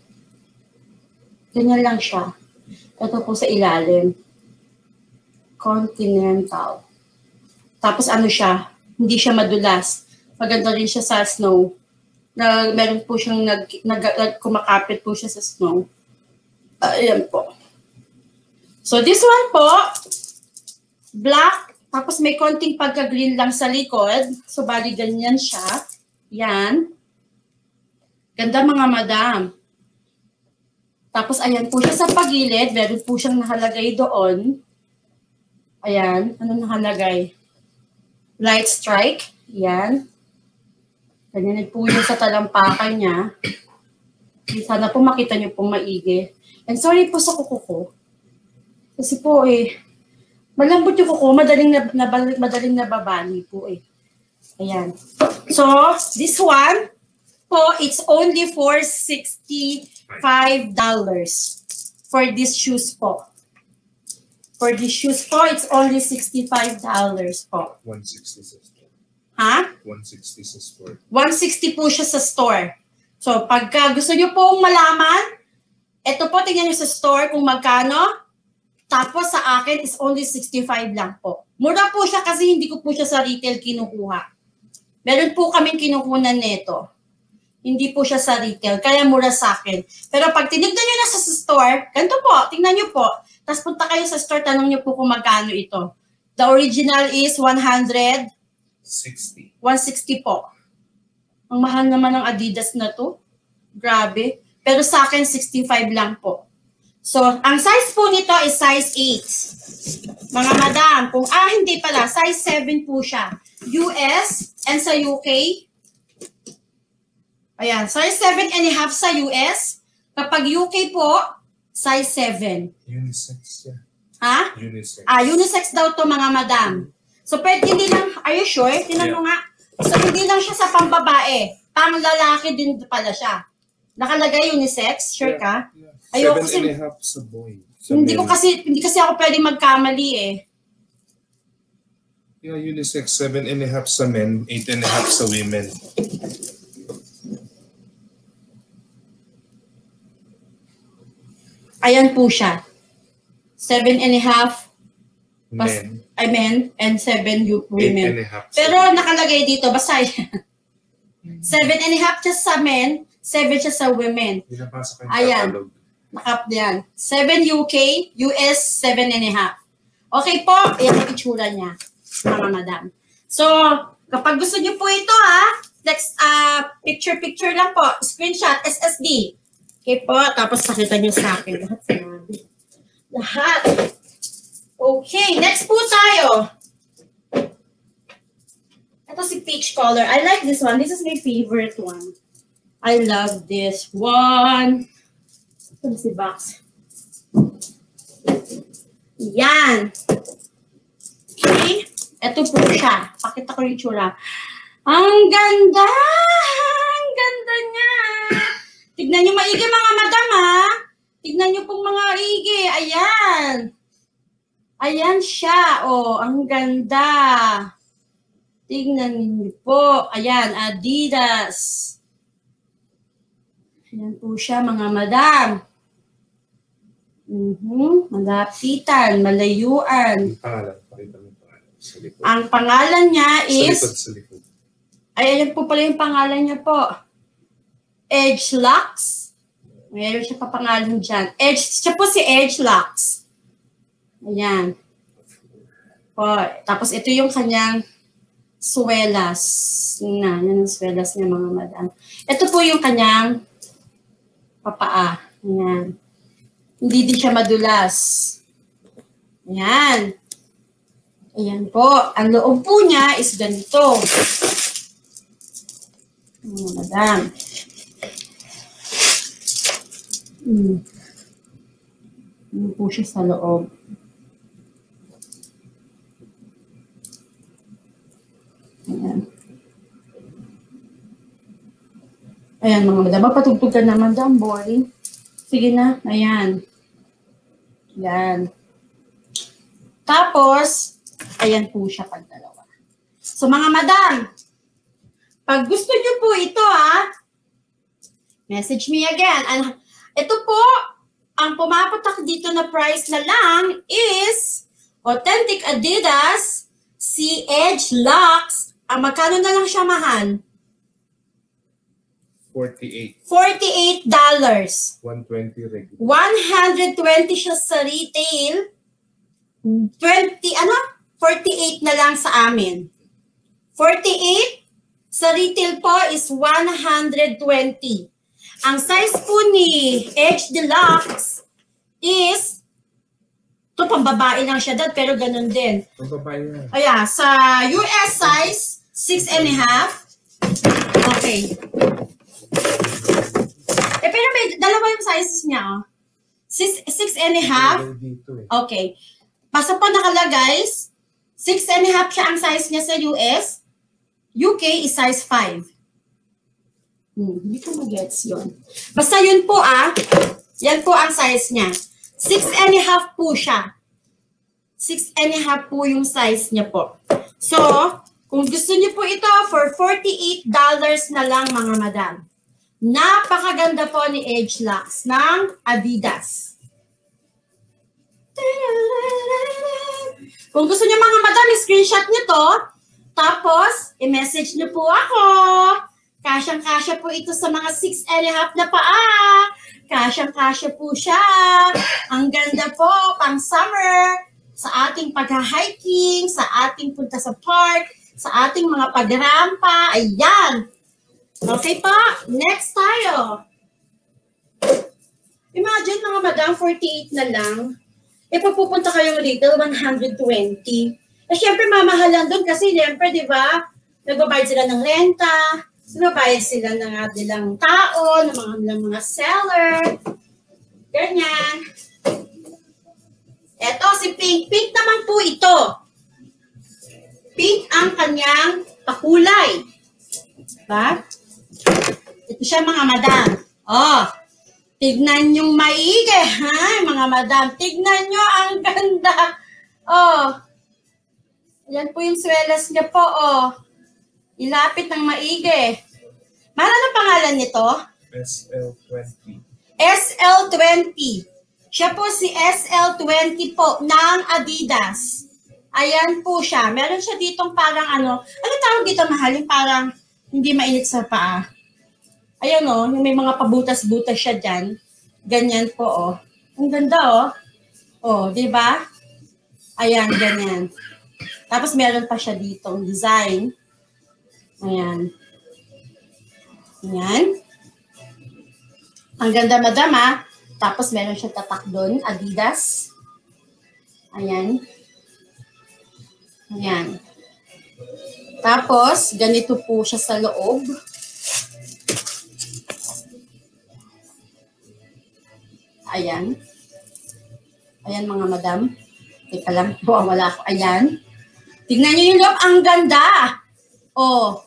[SPEAKER 1] Ganyan lang siya. Ito po sa ilalim. Continental. Tapos ano siya, hindi siya madulas. Maganda rin siya sa snow. Na, meron po siyang nag, nag, nag, kumakapit po siya sa snow. Ayan po. So this one po, black, tapos may konting pagka-green lang sa likod. So bali ganyan siya. Yan. Ganda mga madam. Tapos ayan po siya sa pagilid, meron po siyang nakalagay doon. Ayan, ano nakalagay? Light strike. Yan. Ganyan po yung sa talampakan niya. Sana po makita niyo pong maigi. And sorry po sa kuko ko. Kasi po eh, malambot yung kuko, madaling, na, nabal- madaling nababali po eh. Ayan. So, this one po, it's only for $65 for these shoes po. For these shoes po, it's only $65 po.
[SPEAKER 2] 160 sa store.
[SPEAKER 1] Ha?
[SPEAKER 2] 160 sa store.
[SPEAKER 1] 160 po siya sa store. So, pagka gusto nyo pong malaman, ito po, tingnan nyo sa store kung magkano. Tapos sa akin is only 65 lang po. Mura po siya kasi hindi ko po siya sa retail kinukuha. Meron po kaming kinukunan nito. Hindi po siya sa retail, kaya mura sa akin. Pero pag tinignan nyo na sa store, ganito po, tingnan nyo po. Tapos punta kayo sa store, tanong nyo po kung magkano ito. The original is 100,
[SPEAKER 2] 60.
[SPEAKER 1] 160 po. Ang mahal naman ng Adidas na to. Grabe. Pero sa akin, 65 lang po. So, ang size po nito is size 8. Mga madam, kung ah, hindi pala, size 7 po siya. US and sa UK. Ayan, size 7 and a half sa US. Kapag UK po, size 7.
[SPEAKER 2] Unisex yan.
[SPEAKER 1] Ha?
[SPEAKER 2] Unisex.
[SPEAKER 1] Ah, unisex daw to mga madam. So, pwede hindi lang, are you sure? Tinan mo nga. So, hindi lang siya sa pambabae. Pang lalaki din pala siya. Nakalagay unisex, sure ka?
[SPEAKER 2] Yeah.
[SPEAKER 1] Ayoko
[SPEAKER 2] Seven
[SPEAKER 1] kasi-
[SPEAKER 2] and a half sa boy. Sa
[SPEAKER 1] Hindi ko
[SPEAKER 2] men.
[SPEAKER 1] kasi, hindi kasi ako pwede magkamali eh.
[SPEAKER 2] Yeah, unisex. Seven and a half sa men, eight and a half sa women.
[SPEAKER 1] Ayan po siya. seven and a half, Pas-
[SPEAKER 2] Men.
[SPEAKER 1] I mean, and seven you women.
[SPEAKER 2] and a half.
[SPEAKER 1] Pero nakalagay dito, basta seven and a half siya sa men, seven siya sa women. Ayan. Nakap yan. 7 UK, US 7 and a half. Okay po, yan ang itsura niya, mga madam. So, kapag gusto niyo po ito ha, next uh, picture-picture lang po, screenshot, SSD. Okay po, tapos pakita niyo sa akin. Lahat. Lahat. Okay, next po tayo. Ito si peach color. I like this one. This is my favorite one. I love this one. Ito si box. Yan. Okay. Ito po siya. Pakita ko yung itsura. Ang ganda! Ang ganda niya! Tignan niyo maigi mga madam ha. Tignan niyo pong mga igi. Ayan. Ayan siya. Oh, ang ganda. Tignan niyo po. Ayan, Adidas. Ayan po siya mga madam. Mhm, malapitan, malayuan.
[SPEAKER 2] Yung pangalan. Pakita mo pangalan. Sa likod.
[SPEAKER 1] Ang pangalan niya
[SPEAKER 2] Sa likod,
[SPEAKER 1] is,
[SPEAKER 2] sa likod.
[SPEAKER 1] ay ayan po pala yung pangalan niya po. Edge Lux. Meron siya pa pangalan dyan. Edge, siya po si Edge Lux. Ayan. Po, tapos ito yung kanyang swelas. Yun na, yan ang swelas niya mga madam. Ito po yung kanyang papaa. Ayan. Hindi din siya madulas. Ayan. Ayan po. Ang loob po niya is ganito. Mga madam. Hmm. Ano po siya sa loob. Ayan. Ayan mga madam. Magpatugtog ka na madam, boy. Sige na. Ayan. Ayan. Tapos, ayan po siya pag dalawa. So mga madam, pag gusto niyo po ito ha, message me again. And ito po, ang pumapatak dito na price na lang is Authentic Adidas si Edge Lux. Ang magkano na lang siya mahal?
[SPEAKER 2] 48.
[SPEAKER 1] $48.
[SPEAKER 2] 120 regular.
[SPEAKER 1] 120 siya sa retail. 20, ano? 48 na lang sa amin. 48 sa retail po is 120. Ang size po ni Edge Deluxe is to pambabae lang siya dad, pero ganun din.
[SPEAKER 2] Ang babae yan.
[SPEAKER 1] Ayan, sa US size, 6 and a half. Okay. Eh, pero may dalawa yung sizes niya, oh. Six, six and a half.
[SPEAKER 2] Eh.
[SPEAKER 1] Okay. Basta po nakalagay, 6 and a half siya ang size niya sa US. UK is size 5. Hmm, hindi ko mag-gets yun. Basta yun po ah. Yan po ang size niya. 6 and a half po siya. 6 and a half po yung size niya po. So, kung gusto niyo po ito for $48 na lang mga madam. Napakaganda po ni Edge Lux ng Adidas. Kung gusto niyo mga madam, screenshot niyo to. Tapos, i-message niyo po ako. Kasyang-kasya po ito sa mga 6 and a half na paa. Kasyang-kasya po siya. Ang ganda po, pang summer, sa ating pag-hiking, sa ating punta sa park, sa ating mga pagrampa. Ayan. Okay pa, next tayo. Imagine mga madam, 48 na lang. E pupunta kayong retail, 120. Eh, syempre, mamahalan doon kasi, syempre, di ba, nagbabayad sila ng renta, nagbabayad sila ng nilang tao, ng mga, ng mga seller, ganyan. Eto, si Pink. Pink naman po ito. Pink ang kanyang pakulay. Diba? Ito siya mga madam. Oh, tignan yung maigi, ha, mga madam. Tignan nyo, ang ganda. Oh, yan po yung swelas niya po, oh. Ilapit ng maigi. Mara na pangalan nito?
[SPEAKER 2] SL20.
[SPEAKER 1] SL20. Siya po si SL20 po ng Adidas. Ayan po siya. Meron siya ditong parang ano, ano tawag dito mahal? Yung parang hindi mainit sa paa. Ayan o, yung may mga pabutas-butas siya dyan. Ganyan po o. Ang ganda o. O, di ba? Ayan, ganyan. Tapos meron pa siya ditong design. Ayan. Ayan. Ang ganda, madam ah. Tapos meron siya tatak doon, Adidas. Ayan. Ayan. Tapos, ganito po siya sa loob. Ayan. Ayan mga madam. Teka lang po, wala ako. Ayan. Tingnan niyo yung loob. Ang ganda. Oh.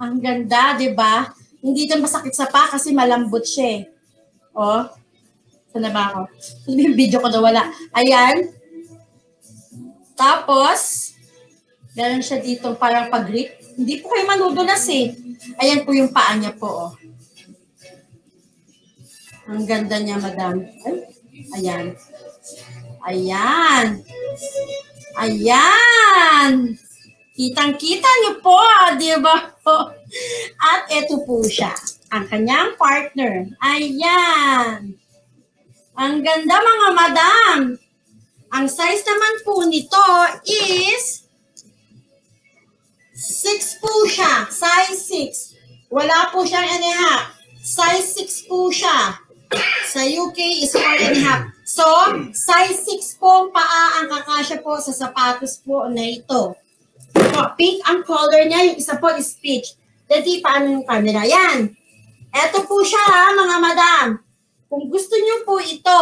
[SPEAKER 1] Ang ganda, di ba? Hindi din masakit sa pa kasi malambot siya eh. Oh. Saan na ba ako? Yung video ko na wala. Ayan. Tapos, meron siya dito parang pag-grip. Hindi po kayo manudulas eh. Ayan po yung paa niya po. Oh. Ang ganda niya, madam. Ay, ayan. Ayan. Ayan. Kitang-kita niyo po, di ba? At ito po siya, ang kanyang partner. Ayan. Ang ganda mga madam. Ang size naman po nito is 6 po siya. Size 6. Wala po siyang and half. Size 6 po siya. Sa UK is 4 and a half. So, size 6 po ang paa ang kakasya po sa sapatos po na ito. Po, pink ang color niya. Yung isa po is peach. Dati, paano yung camera? Yan. Ito po siya ha, mga madam. Kung gusto niyo po ito,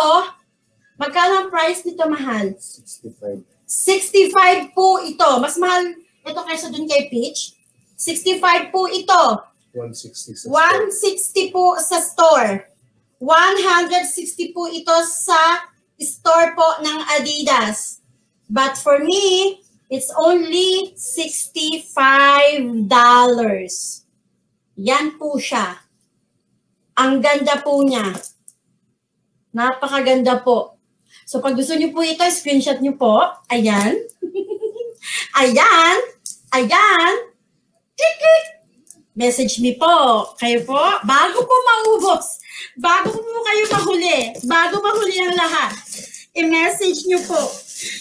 [SPEAKER 1] magkano ang price nito mahal?
[SPEAKER 2] 65.
[SPEAKER 1] 65 po ito. Mas mahal ito kaysa dun kay Peach. 65 po ito.
[SPEAKER 2] 160 sa
[SPEAKER 1] 160 po sa store. 160 po ito sa store po ng Adidas. But for me, it's only $65. Yan po siya. Ang ganda po niya. Napakaganda po. So pag gusto niyo po ito, screenshot niyo po. Ayan. Ayan. Ayan. Click, click. Message me po. Kayo po, bago po maubos, bago po kayo mahuli, bago mahuli ang lahat, i-message niyo po.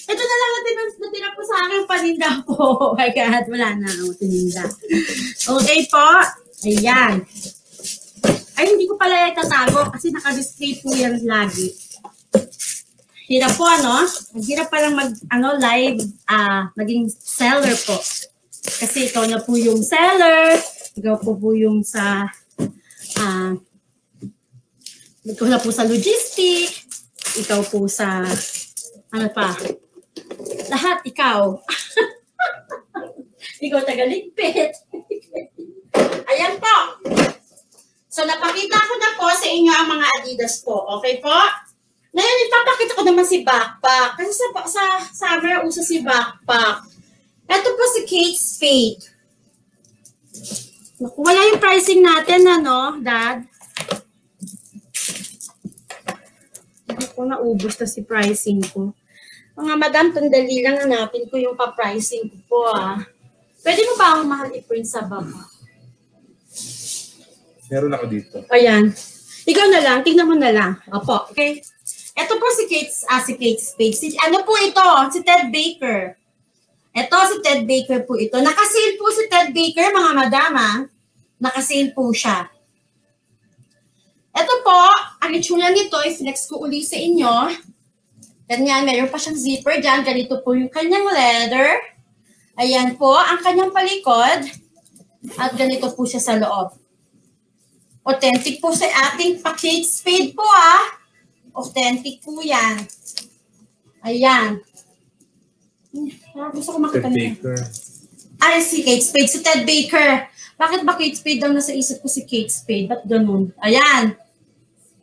[SPEAKER 1] Ito na lang natin ang natira po sa akin paninda po. Oh my God, wala na ako tininda. Okay po. Ayan. Ay, hindi ko pala tatago kasi naka-display po yan lagi. Hirap po ano, ang hirap palang mag, ano, live, ah, maging seller po. Kasi ikaw na po yung seller, ikaw po po yung sa, ah, ikaw na po sa logistic, ikaw po sa, ano pa, lahat ikaw. ikaw tagaligpit. Ayan po. So, napakita ko na po sa inyo ang mga Adidas po. Okay po? Ngayon, ipapakita ko naman si backpack. Kasi sa, sa summer, uso si backpack. Ito po si Kate Spade. Naku, wala yung pricing natin, ano, Dad? Hindi ko naubos na si pricing ko. Mga madam, tandali lang hanapin ko yung pa-pricing ko po, ah. Pwede mo ba akong mahal i-print sa baba?
[SPEAKER 2] Meron ako dito.
[SPEAKER 1] Ayan. Ikaw na lang, tingnan mo na lang. Opo, okay? Ito po si Kate, ah, si Kate Spade. Si, ano po ito? Si Ted Baker. Ito si Ted Baker po ito. Nakasale po si Ted Baker, mga madama. Nakasale po siya. Ito po, ang itsura nito, i-flex ko uli sa inyo. Ganyan, meron pa siyang zipper dyan. Ganito po yung kanyang leather. Ayan po, ang kanyang palikod. At ganito po siya sa loob. Authentic po sa ating pa-Kate Spade po ah. Authentic po yan. Ayan. Ah, gusto ko makita niya. Ay, si Kate Spade. Si Ted Baker. Bakit ba Kate Spade daw nasa isip ko si Kate Spade? Ba't ganun? Ayan.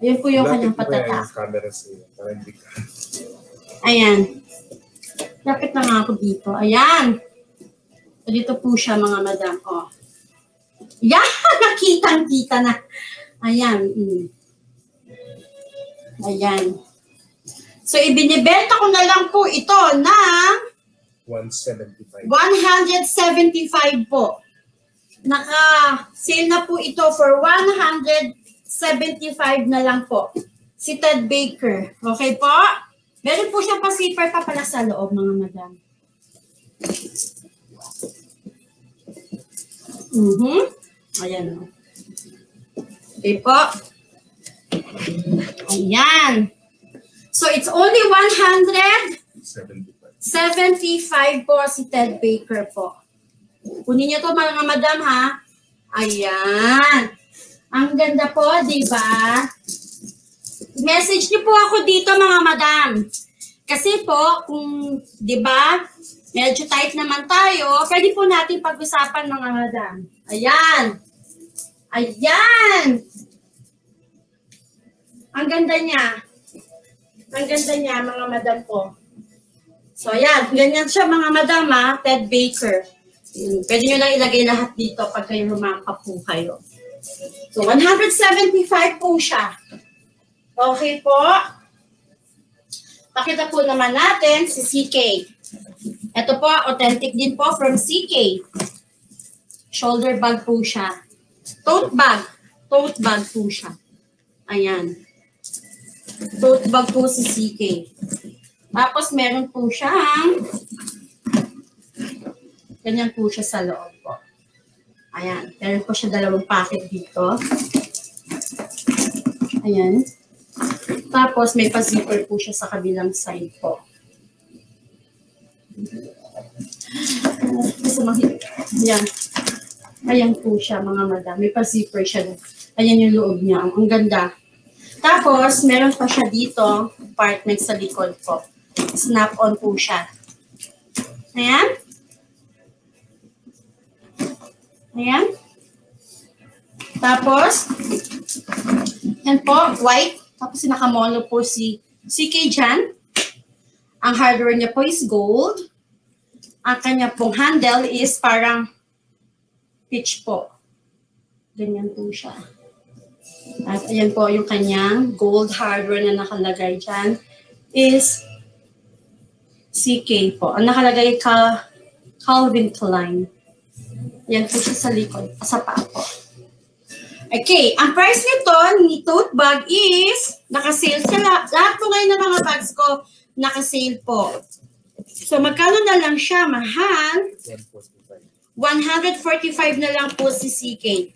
[SPEAKER 1] Ayan po yung kanyang
[SPEAKER 2] Lapit
[SPEAKER 1] patata.
[SPEAKER 2] camera sa'yo para hindi ka.
[SPEAKER 1] Ayan. Lapit na nga ako dito. Ayan. So, dito po siya mga madam. Oh. Yan! Nakitang-kita na. Ayan. Mm. Ayan. So, ibinibenta ko na lang po ito ng
[SPEAKER 2] 175.
[SPEAKER 1] 175 po. Naka-sale na po ito for 175 na lang po. Si Ted Baker. Okay po? Meron po siyang pa-zipper pa pala sa loob, mga madam. Mhm. Ayan o. Okay po. Ayan. So, it's only 100
[SPEAKER 2] 75.
[SPEAKER 1] 75 po si Ted Baker po. Kunin niyo to mga madam ha. Ayan. Ang ganda po, di ba? Message niyo po ako dito mga madam. Kasi po, kung, di ba, medyo tight naman tayo, pwede po natin pag-usapan mga madam. Ayan. Ayan. Ang ganda niya. Ang ganda niya, mga madam po. So, ayan. Ganyan siya, mga madam, ha? Ted Baker. Pwede nyo lang ilagay lahat dito pag kayo rumampa po kayo. So, 175 po siya. Okay po. Pakita po naman natin si CK. Ito po, authentic din po from CK. Shoulder bag po siya. Tote bag. Tote bag po siya. Ayan. Tote bag po si CK. Tapos meron po siyang ganyan po siya sa loob. Ayan. Meron po siya dalawang packet dito. Ayan. Tapos may pa-zipper po siya sa kabilang side po. Gusto mo- Ayan. Ayan po siya mga madam. May pa-zipper siya. Ayan yung loob niya. Ang ganda. Tapos, meron pa siya dito, compartment sa likod po. Snap-on po siya. Ayan. Ayan. Tapos, yan po, white. Tapos, nakamono po si CK Jan. Ang hardware niya po is gold. Ang kanya pong handle is parang pitch po. Ganyan po siya. At ayan po yung kanyang gold hardware na nakalagay dyan is CK po. Ang nakalagay ka Calvin Klein. Yan po siya sa likod, sa paa. Okay, ang price nito, ni tote bag is, nakasale sa lahat. Po ngayon ng mga bags ko, nakasale po. So, magkano na lang siya, mahal?
[SPEAKER 2] 145.
[SPEAKER 1] 145 na lang po si CK.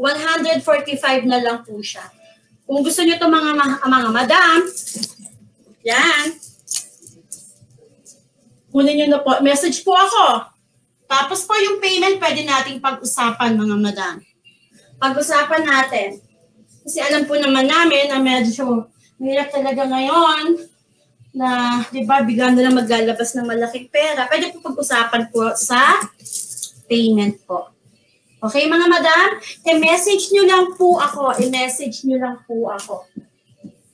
[SPEAKER 1] 145 na lang po siya. Kung gusto niyo to mga mga madam, yan. Kunin niyo na po. Message po ako. Tapos po yung payment, pwede nating pag-usapan mga madam. Pag-usapan natin. Kasi alam po naman namin na medyo mahirap talaga ngayon na, di ba, bigla na lang maglalabas ng malaking pera. Pwede po pag-usapan po sa payment po. Okay, mga madam? I-message nyo lang po ako. I-message nyo lang po ako.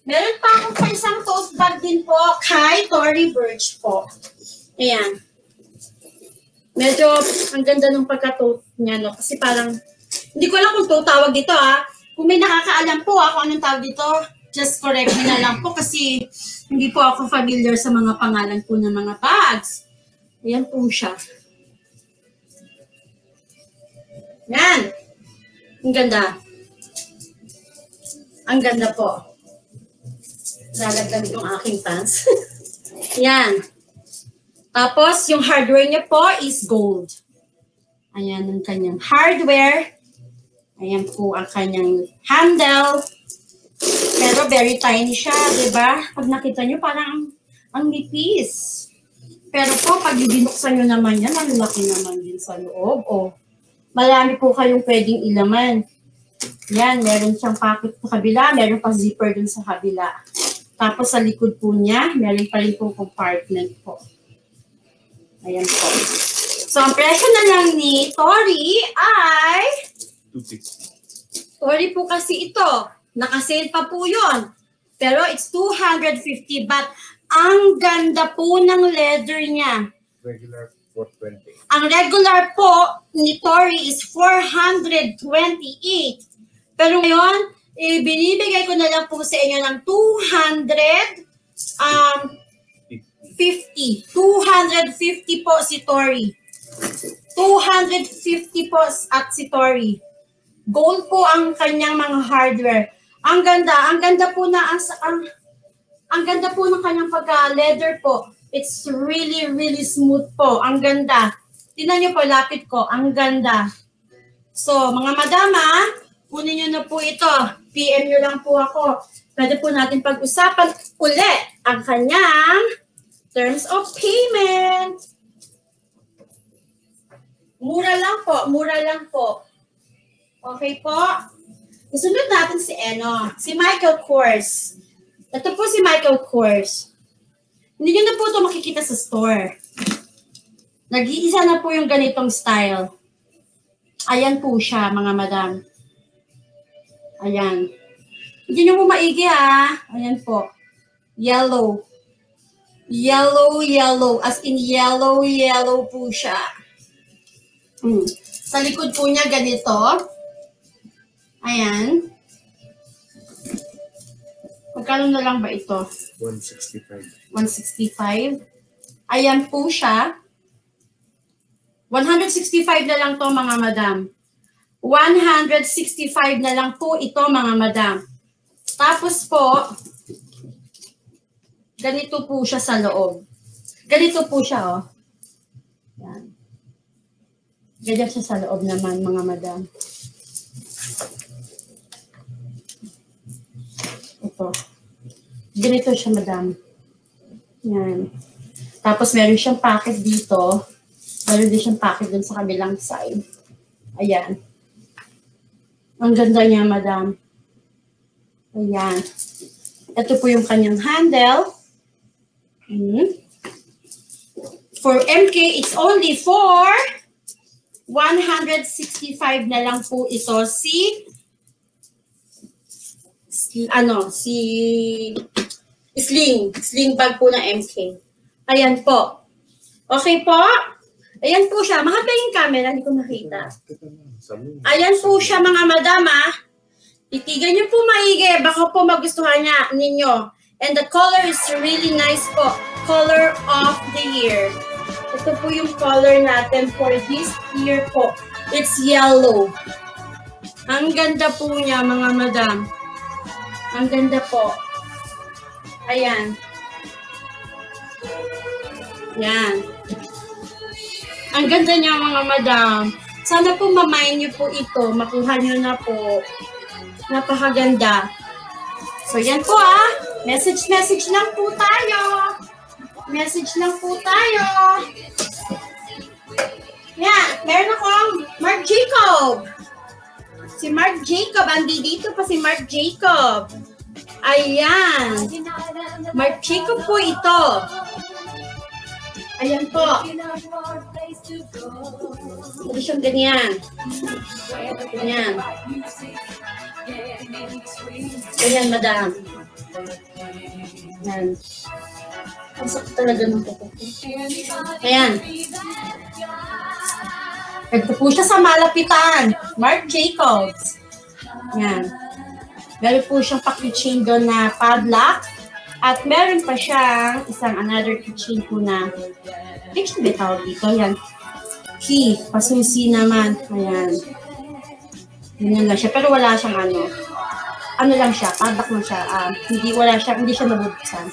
[SPEAKER 1] Meron pa akong pa isang tote bag din po kay Tory Birch po. Ayan. Medyo ang ganda ng pagka-tote niya, no? Kasi parang, hindi ko alam kung to tawag dito, ha? Kung may nakakaalam po ako anong tawag dito, just correct me na lang po kasi hindi po ako familiar sa mga pangalan po ng mga bags. Ayan po siya. Yan. Ang ganda. Ang ganda po. Lalagdag yung aking pants. Yan. Tapos, yung hardware niya po is gold. Ayan ang kanyang hardware. Ayan po ang kanyang handle. Pero very tiny siya, di ba? Pag nakita niyo, parang ang nipis. Pero po, pag binuksan nyo naman yan, ang laki naman din sa loob. O, marami po kayong pwedeng ilaman. Yan, meron siyang pocket sa kabila, meron pa zipper dun sa kabila. Tapos sa likod po niya, meron pa rin po compartment po. Ayan po. So, ang presyo na lang ni Tori ay
[SPEAKER 2] 260.
[SPEAKER 1] Sorry po kasi ito. Nakasale pa po yon. Pero it's 250 but ang ganda po ng leather niya.
[SPEAKER 2] Regular 420.
[SPEAKER 1] Ang regular po ni Tori is 428. Pero ngayon, eh, binibigay ko na lang po sa inyo ng 260 um, 50. 250 po si Tori. 250 po at si Tori. Gold po ang kanyang mga hardware. Ang ganda, ang ganda po na ang, ang, ang ganda po ng kanyang pagka-leather po. It's really, really smooth po. Ang ganda. Tingnan niyo po, lapit ko. Ang ganda. So, mga madama, kunin niyo na po ito. PM niyo lang po ako. Pwede po natin pag-usapan ulit ang kanyang terms of payment. Mura lang po, mura lang po. Okay po? Isunod natin si Eno, si Michael Kors. Ito po si Michael Kors. Hindi nyo na po ito makikita sa store. Nag-iisa na po yung ganitong style. Ayan po siya, mga madam. Ayan. Hindi nyo po maigi ha. Ayan po. Yellow. Yellow, yellow. As in yellow, yellow po siya. Hmm. Sa likod po niya ganito. Ayan. Magkano na lang ba ito?
[SPEAKER 2] 165.
[SPEAKER 1] 165. Ayan po siya. 165 na lang to mga madam. 165 na lang po ito mga madam. Tapos po, ganito po siya sa loob. Ganito po siya, oh. Yan. Ganyan siya sa loob naman, mga madam. Ito. Ganito siya, madam. Yan. Tapos meron siyang packet dito. Meron din siyang packet dun sa kabilang side. Ayan. Ang ganda niya, madam. Ayan. Ito po yung kanyang handle. Hmm. For MK, it's only for 165 na lang po ito si ano, si sling. Sling bag po ng MK. Ayan po. Okay po? Ayan po siya. Mga yung camera, hindi ko makita. Ayan po siya mga madama. Titigan niyo po maigi. Baka po magustuhan niya ninyo. And the color is really nice po. Color of the year. Ito po yung color natin for this year po. It's yellow. Ang ganda po niya mga madam. Ang ganda po. Ayan. Yan. Ang ganda niya mga madam. Sana po mamayin niyo po ito. Makuha niyo na po. Napakaganda. So yan po ah. Message message lang po tayo. Message lang po tayo. Yan. Meron akong Mark Jacob. Si Mark Jacob. Andi dito pa si Mark Jacob. Ayan. Mark Jacob po ito. Ayan po. Ito siyang ganyan. Ganyan. Ganyan, madam. Ayan. Ang sakit talaga ng kuko. Ayan. Ito po siya sa malapitan. Mark Jacobs. Ayan. Meron po siyang pa-keychain doon na padlock. At meron pa siyang isang another keychain po na keychain ba tawag dito? Yan. Key. Pasusi naman. Ayan. Ganyan lang siya. Pero wala siyang ano. Ano lang siya. Padlock lang siya. Ah, hindi, wala siya. Hindi siya nabubuksan.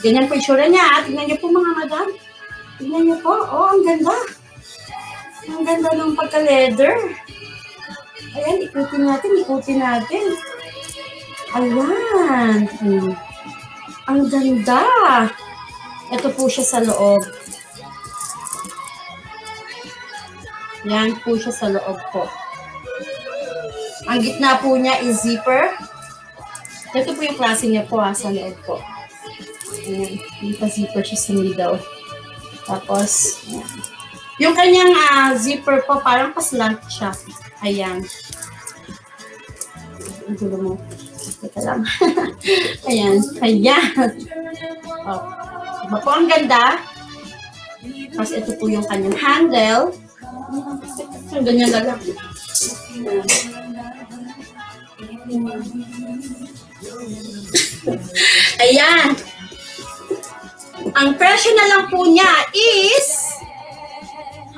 [SPEAKER 1] Ganyan po itsura niya. Tingnan niyo po mga madam. Tingnan niyo po. Oh, ang ganda. Ang ganda ng pagka-leather. Ayan, ikutin natin, ikutin natin. Ayan. Hmm. Ang ganda. Ito po siya sa loob. Yan po siya sa loob po. Ang gitna po niya is zipper. Ito po yung klase niya po ha, sa loob po. Hindi pa zipper siya sa middle. Tapos, ayan. Yung kanyang ah, zipper po, parang paslant siya. Ayan. Ang gulo mo. Teka lang. Ayan. Ayan. Oh. Diba po ang ganda? Tapos ito po yung kanyang handle. Ganyan lang. Ayan. Ang presyo na lang po niya is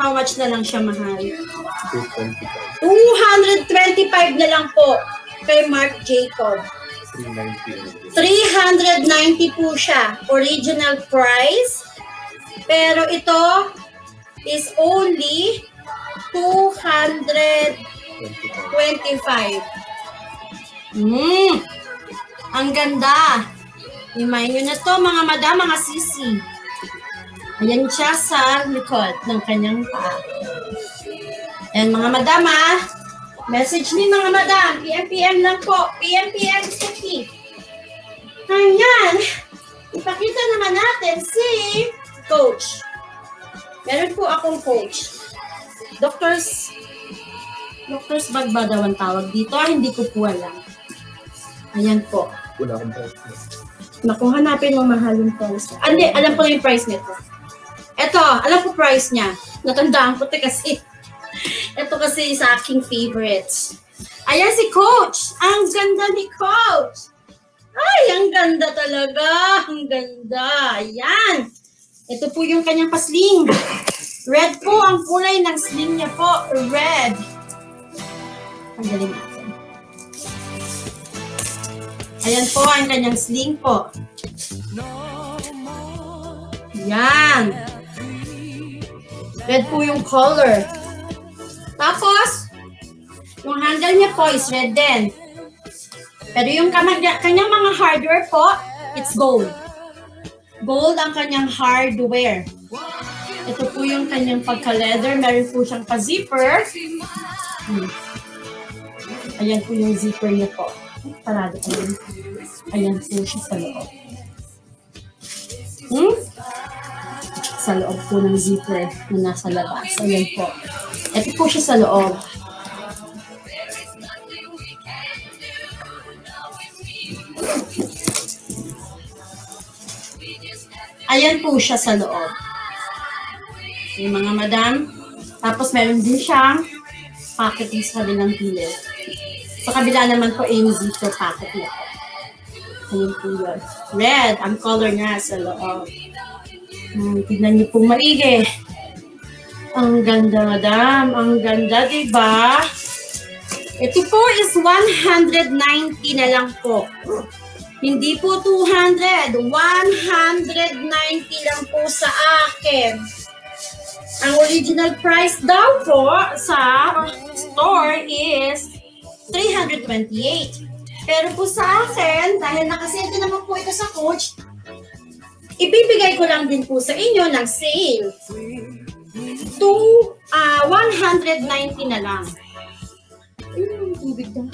[SPEAKER 1] how much na lang siya mahal?
[SPEAKER 2] 225.
[SPEAKER 1] 225 na lang po kay Marc Jacob.
[SPEAKER 2] 390.
[SPEAKER 1] 390 po siya, original price. Pero ito is only 225.
[SPEAKER 2] 25.
[SPEAKER 1] Mm. Ang ganda. Himay nyo na to, mga madam, mga sisi. Ayan siya sa likod ng kanyang paa. Ayan, mga madam, ha? Message ni mga madam. PM, PM lang po. PM, PM, Sticky. Ayan. Ipakita naman natin si Coach. Meron po akong coach. Doctors, Doctors bag ba daw ang tawag dito? Ah, Hindi ko po alam. Ayan po.
[SPEAKER 2] Wala akong price.
[SPEAKER 1] Naku, hanapin mo mahalong price. Hindi, alam ko yung price nito. Ito, alam ko price niya. Natandaan ko 'to kasi. Ito kasi sa aking favorites. Ayan si Coach! Ang ganda ni Coach! Ay, ang ganda talaga! Ang ganda! Ayan! Ito po yung kanyang pasling. Red po ang kulay ng sling niya po. Red. Ang galing natin. Ayan po ang kanyang sling po. Yan. Red po yung color. Tapos, yung handle niya po is red din. Pero yung kanyang mga hardware po, it's gold. Gold ang kanyang hardware. Ito po yung kanyang pagka-leather. Meron po siyang pa-zipper. Hmm. Ayan po yung zipper niya po. Parado ko din. Ayan po siya sa loob. Hmm? Sa loob po ng zipper na nasa labas. Ayan po. Ito po siya sa loob. Ayan po siya sa loob. Yung mga madam. Tapos meron din siyang din sa kabilang gilid. Sa kabila naman po, pocket niya po. Ayun po yun. Red, ang color niya sa loob. Hmm, tignan niyo po maigi. Ang ganda, madam. Ang ganda, di ba? Ito po is 190 na lang po. Hindi po 200. 190 lang po sa akin. Ang original price daw po sa store is 328. Pero po sa akin, dahil nakasente naman po ito sa coach, ibibigay ko lang din po sa inyo ng sale. To ah 190 na lang. Ayun, tubig na.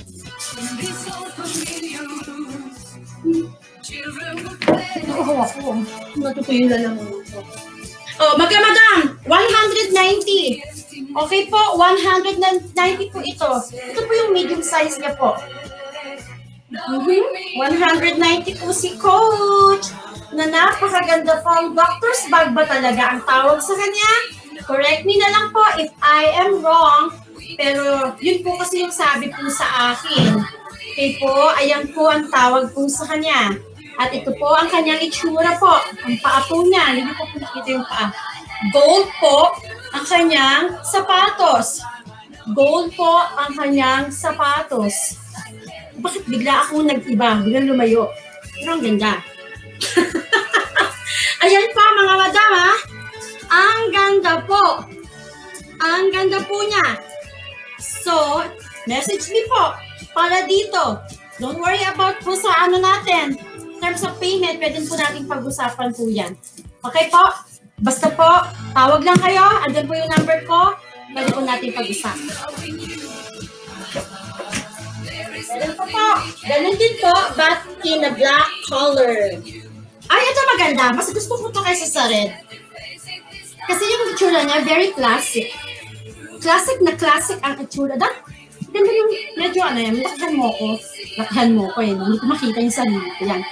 [SPEAKER 1] Oo, ako. Natutuyo na lang ako. Oh, magka madam, 190. Okay po, 190 po ito. Ito po yung medium size niya po. Mhm. 190 po si Coach na napakaganda po. Ang doctor's bag ba talaga ang tawag sa kanya? Correct me na lang po if I am wrong. Pero yun po kasi yung sabi po sa akin. Okay po, ayan po ang tawag po sa kanya. At ito po ang kanyang itsura po. Ang paa po niya. Hindi po po nakita yung paa. Gold po ang kanyang sapatos. Gold po ang kanyang sapatos. Bakit bigla ako nag-iba? Biglang lumayo. Pero ang ganda. Ayan pa mga madam ha. Ang ganda po. Ang ganda po niya. So, message me po para dito. Don't worry about po sa ano natin. Terms of payment, pwede po natin pag-usapan po yan. Okay po? Basta po, tawag lang kayo. Andyan po yung number ko. Pwede po natin pag-usapan. Ganun po po. Ganun din po, but in a black color. Ay, ito maganda. Mas gusto ko to kaysa sa red. Kasi yung itsura niya, very classic. Classic na classic ang itsura. Da, ganda yung medyo ano yan, lakhan mo ko. Lakhan mo ko yun. Hindi ko makita yung sarili ko. Yan.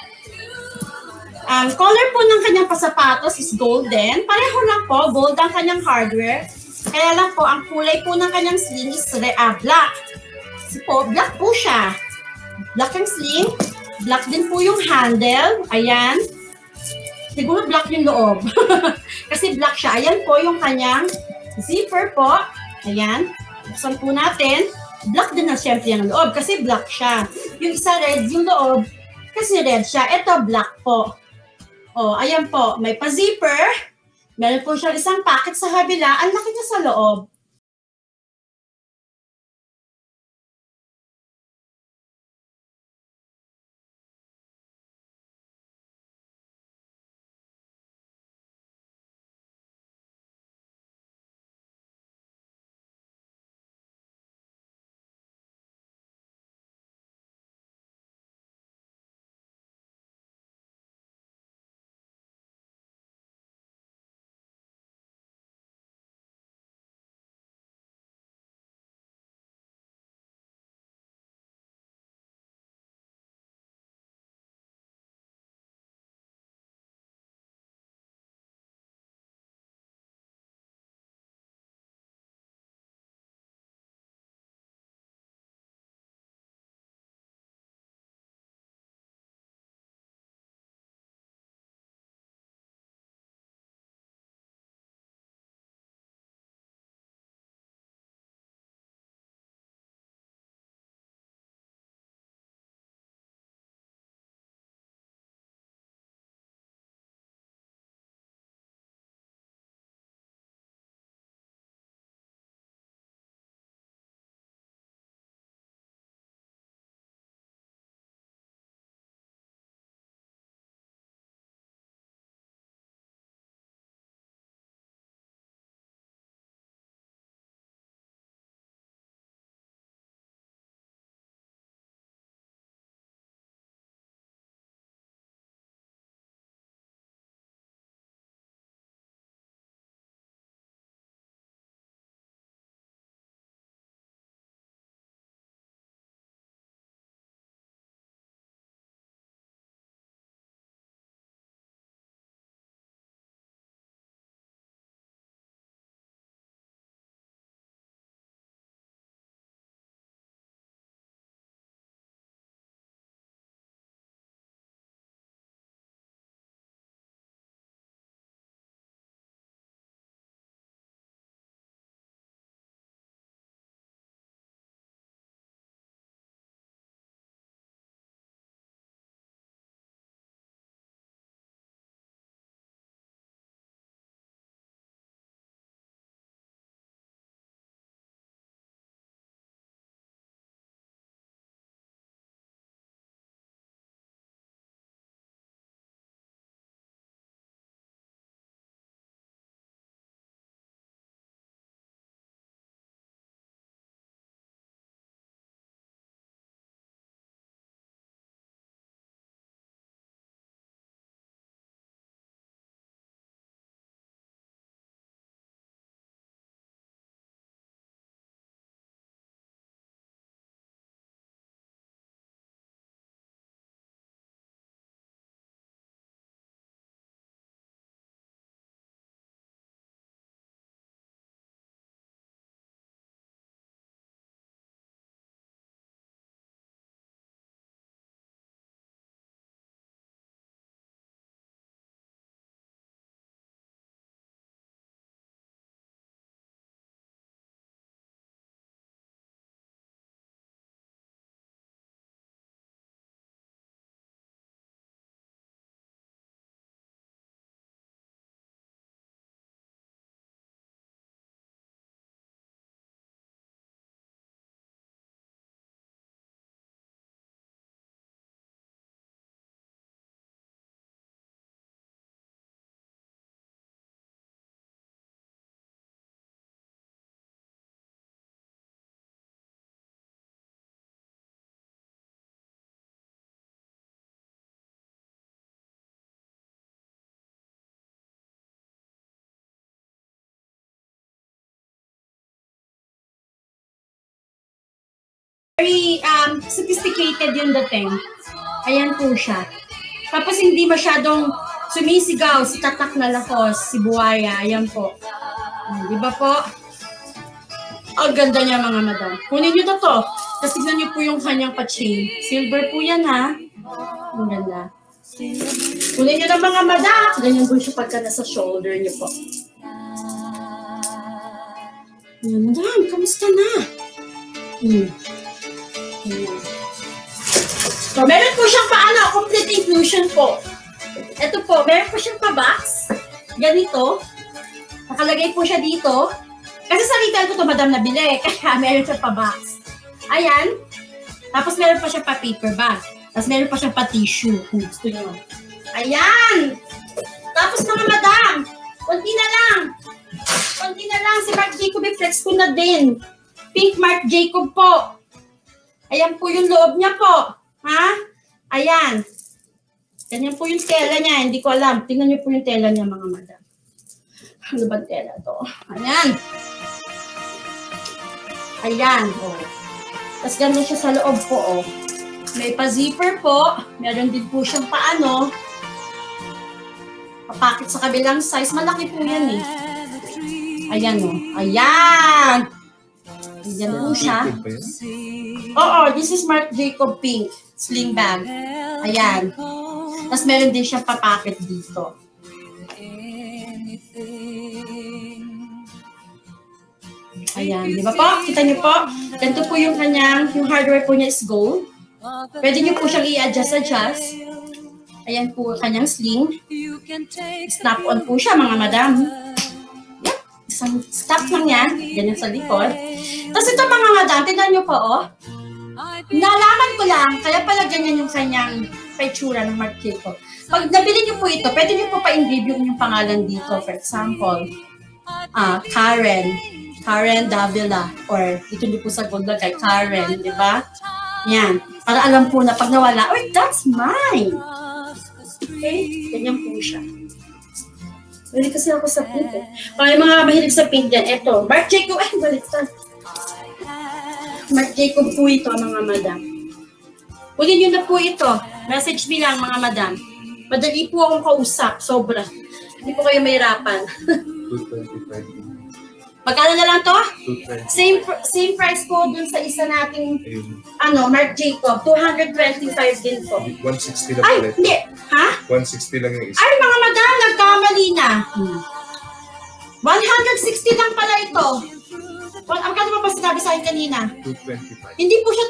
[SPEAKER 1] Ang color po ng kanyang pasapatos is golden. Pareho lang po, gold ang kanyang hardware. Kaya lang po, ang kulay po ng kanyang sling is ah, black. Kasi po, black po siya. Black ang sling. Black din po yung handle. Ayan. Siguro black yung loob. Kasi black siya. Ayan po yung kanyang zipper po. Ayan. Buksan po natin. Black din na syempre yung loob kasi black siya. Yung isa red yung loob kasi red siya. Ito black po. Oh, ayan po. May pa-zipper. Meron po siya isang packet sa kabila. Ang laki niya sa loob. Very um, sophisticated yung dating. Ayan po siya. Tapos hindi masyadong sumisigaw si Tatak na Lakos, si Buaya. Ayan po. Hmm, Di ba po? Ang ganda niya mga madam. Kunin niyo to. Tapos tignan niyo po yung kanyang pa-chain. Silver po yan ha. Ang ganda. Kunin nyo ng mga madak. Ganyan po siya pagka nasa shoulder niyo po. Ayan, madam, kamusta na? Hmm. So, meron po siyang paano, complete inclusion po. Ito po, meron po siyang pa-box. Ganito. Nakalagay po siya dito. Kasi sa retail ko to madam nabili. Kaya meron siya pa-box. Ayan. Tapos meron pa siya pa-paper bag. Tapos meron pa siya pa-tissue. Kung gusto nyo. Ayan. Tapos mga madam, konti na lang. Konti na lang. Si Marc Jacob, i-flex ko na din. Pink Marc Jacob po. Ayan po yung loob niya po. Ha? Ayan. Ganyan po yung tela niya. Hindi ko alam. Tingnan niyo po yung tela niya, mga madam. Ano ba tela to? Ayan. Ayan. Oh. Tapos ganun siya sa loob po. Oh. May pa-zipper po. Meron din po siyang paano. Papakit sa kabilang size. Malaki po yan eh. Ayan o. Oh. Ayan! Ayan po siya. Oo, this is Marc Jacob Pink sling bag. Ayan. Tapos meron din siyang papakit dito. Ayan, di ba po? Kita niyo po? Ganito po yung kanyang, yung hardware po niya is gold. Pwede niyo po siyang i-adjust-adjust. Ayan po kanyang sling. Snap-on po siya, mga madam. Isang stop lang yan. Ganyan sa likod. Tapos ito mga madam, tignan niyo po, oh. Nalaman ko lang, kaya pala ganyan yung kanyang paitsura ng Marc Jacob. Pag nabili niyo po ito, pwede niyo po pa-engrave yung inyong pangalan dito. For example, ah Karen, Karen Davila, or ito niyo po sa gold kay Karen, di ba? Yan. Para alam po na pag nawala, oh, that's mine. Okay? Ganyan po siya. Balik kasi ako sa pink eh. Para yung mga mahilig sa pink dyan, eto. Marc Jacob, ay, baliktad. Marc Jacob po ito, mga madam. Kunin nyo na po ito. Message me lang, mga madam. Madali po akong kausap, sobra. Hindi po kayo mahirapan.
[SPEAKER 2] 225.
[SPEAKER 1] Magkano na lang to?
[SPEAKER 2] 220.
[SPEAKER 1] Same same price po dun sa isa nating ano, Marc Jacob. 225 din po.
[SPEAKER 2] 160 lang
[SPEAKER 1] Ay,
[SPEAKER 2] pala
[SPEAKER 1] hindi. Ha?
[SPEAKER 2] 160 lang yung isa.
[SPEAKER 1] Ay, mga madam, nagkamali na. 160 lang pala ito. Well, ang kano pa ba sinabi sa akin kanina?
[SPEAKER 2] 225.
[SPEAKER 1] Hindi po siya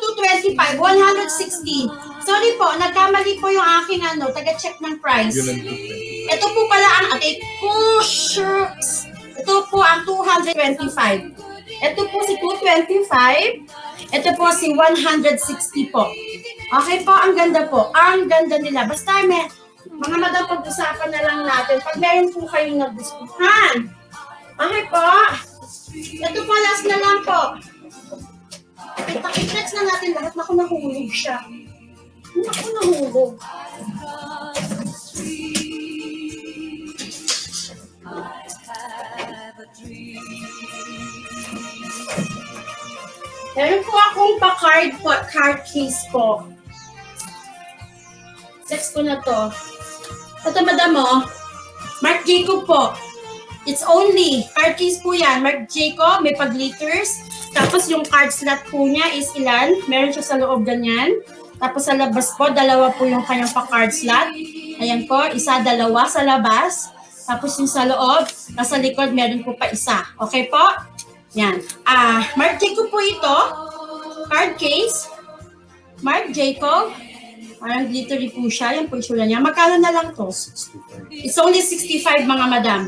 [SPEAKER 1] 225, 160. Sorry po, nagkamali po yung aking ano, taga-check ng price.
[SPEAKER 2] Yun ang 220.
[SPEAKER 1] Ito po pala ang ating pushers. Ito po ang 225. Ito po si 225. Ito po si 160 po. Okay po, ang ganda po. Ang ganda nila. Basta may, mga madam, pag-usapan na lang natin. Pag meron po kayong nagustuhan. Okay po. Ito po, last na lang po. Kita-kitnex na natin lahat. Naku, nahulog siya. Naku, nahulog. Meron po akong pa-card po, card case po. Sex ko na to. Ito, madam mo. Mark Jacob po. It's only, card case po yan. Mark Jacob, may pag-liters. Tapos yung card slot po niya is ilan? Meron siya sa loob ganyan. Tapos sa labas po, dalawa po yung kanyang pa-card slot. Ayan po, isa, dalawa sa labas. Tapos yung sa loob, nasa likod, meron po pa isa. Okay po? Yan. Ah, Mark Jacob po ito. Card case. Mark Jacob. Parang glittery po siya. Yan po yung sula niya. Magkano na lang to?
[SPEAKER 2] 65.
[SPEAKER 1] It's only 65 mga madam.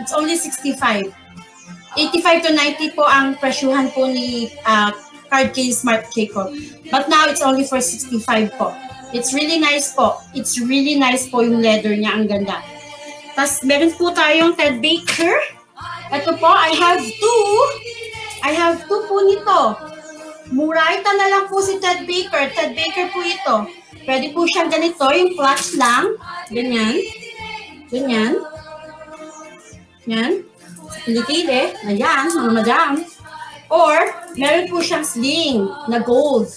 [SPEAKER 1] It's only 65. 85 to 90 po ang presyuhan po ni ah, card case Mark Jacob. But now it's only for 65 po. It's really nice po. It's really nice po yung leather niya. Ang ganda. Tapos meron po tayong Ted Baker. Ito po, I have two. I have two po nito. Murayta na lang po si Ted Baker. Ted Baker po ito. Pwede po siyang ganito, yung clutch lang. Ganyan. Ganyan. Yan. Kilikili. Ayan, mga madam. Or, meron po siyang sling na gold.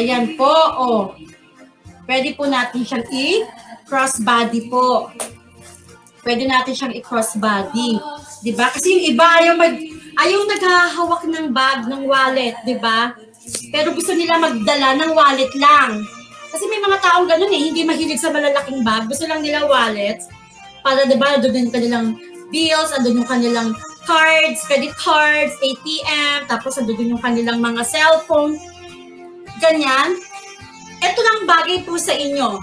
[SPEAKER 1] Ayan po, oh. Pwede po natin siyang i-crossbody po. Pwede natin siyang i-crossbody. Di ba? Kasi yung iba ayaw mag ayaw naghahawak ng bag, ng wallet, di ba? Pero gusto nila magdala ng wallet lang. Kasi may mga taong ganun eh, hindi mahilig sa malalaking bag. Gusto lang nila wallets. Para diba, doon yung kanilang bills, andun yung kanilang cards, credit cards, ATM, tapos andun yung kanilang mga cellphone. Ganyan. Ito lang bagay po sa inyo.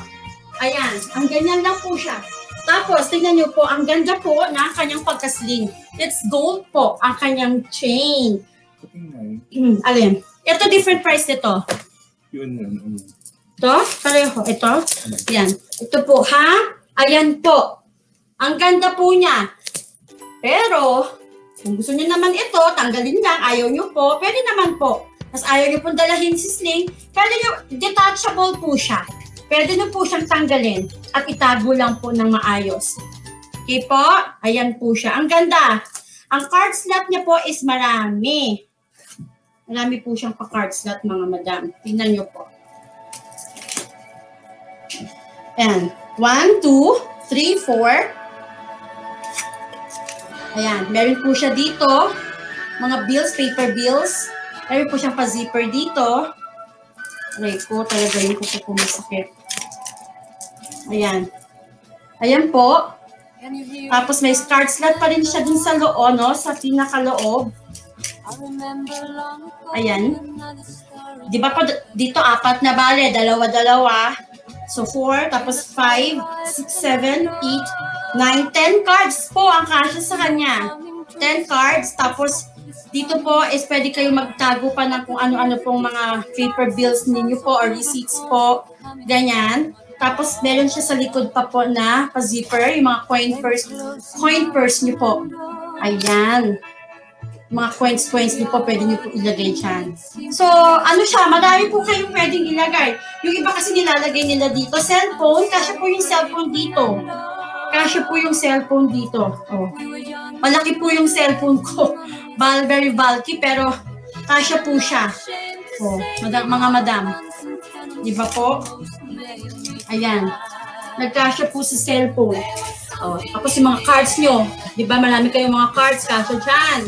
[SPEAKER 1] Ayan, ang ganyan lang po siya. Tapos, tingnan nyo po, ang ganda po na kanyang pagkasling. It's gold po, ang kanyang chain. Hmm, alin? Ito, different price nito.
[SPEAKER 2] Yun yun. ano.
[SPEAKER 1] Ito, pareho. Ito, yan. Ito po, ha? Ayan po. Ang ganda po niya. Pero, kung gusto niyo naman ito, tanggalin lang, ayaw niyo po, pwede naman po. Tapos ayaw niyo pong dalahin si sling, pwede niyo, detachable po siya. Pwede niyo po siyang tanggalin at itago lang po ng maayos. Okay po? Ayan po siya. Ang ganda. Ang card slot niya po is marami. Marami po siyang pa-card slot, mga madam. Tingnan niyo po. Ayan. One, two, three, four. Ayan. Meron po siya dito. Mga bills, paper bills. Meron po siyang pa-zipper dito. Aray po, talaga yung kuko po masakit. Ayan. Ayan po. Tapos may card slot pa rin siya dun sa loob, no? Sa pinakaloob. Ayan. Di ba pa dito apat na bale, dalawa-dalawa. So, 4, tapos 5, 6, 7, 8, 9, 10 cards po ang kasya sa kanya. 10 cards, tapos dito po is pwede kayo magtago pa ng kung ano-ano pong mga paper bills ninyo po or receipts po. Ganyan. Tapos meron siya sa likod pa po na pa-zipper, yung mga coin purse, coin purse niyo po. Ayan mga coins-coins niyo po, pwede niyo po ilagay dyan. So, ano siya, madami po kayong pwedeng ilagay. Yung iba kasi nilalagay nila dito, cellphone, kasya po yung cellphone dito. Kasya po yung cellphone dito. Oh. Malaki po yung cellphone ko. Bal, very bulky, pero kasya po siya. Oh, mga madam. Di ba po? Ayan. Nagkasya po sa cellphone. Oh, tapos yung mga cards nyo. Di ba marami kayong mga cards, kasya dyan.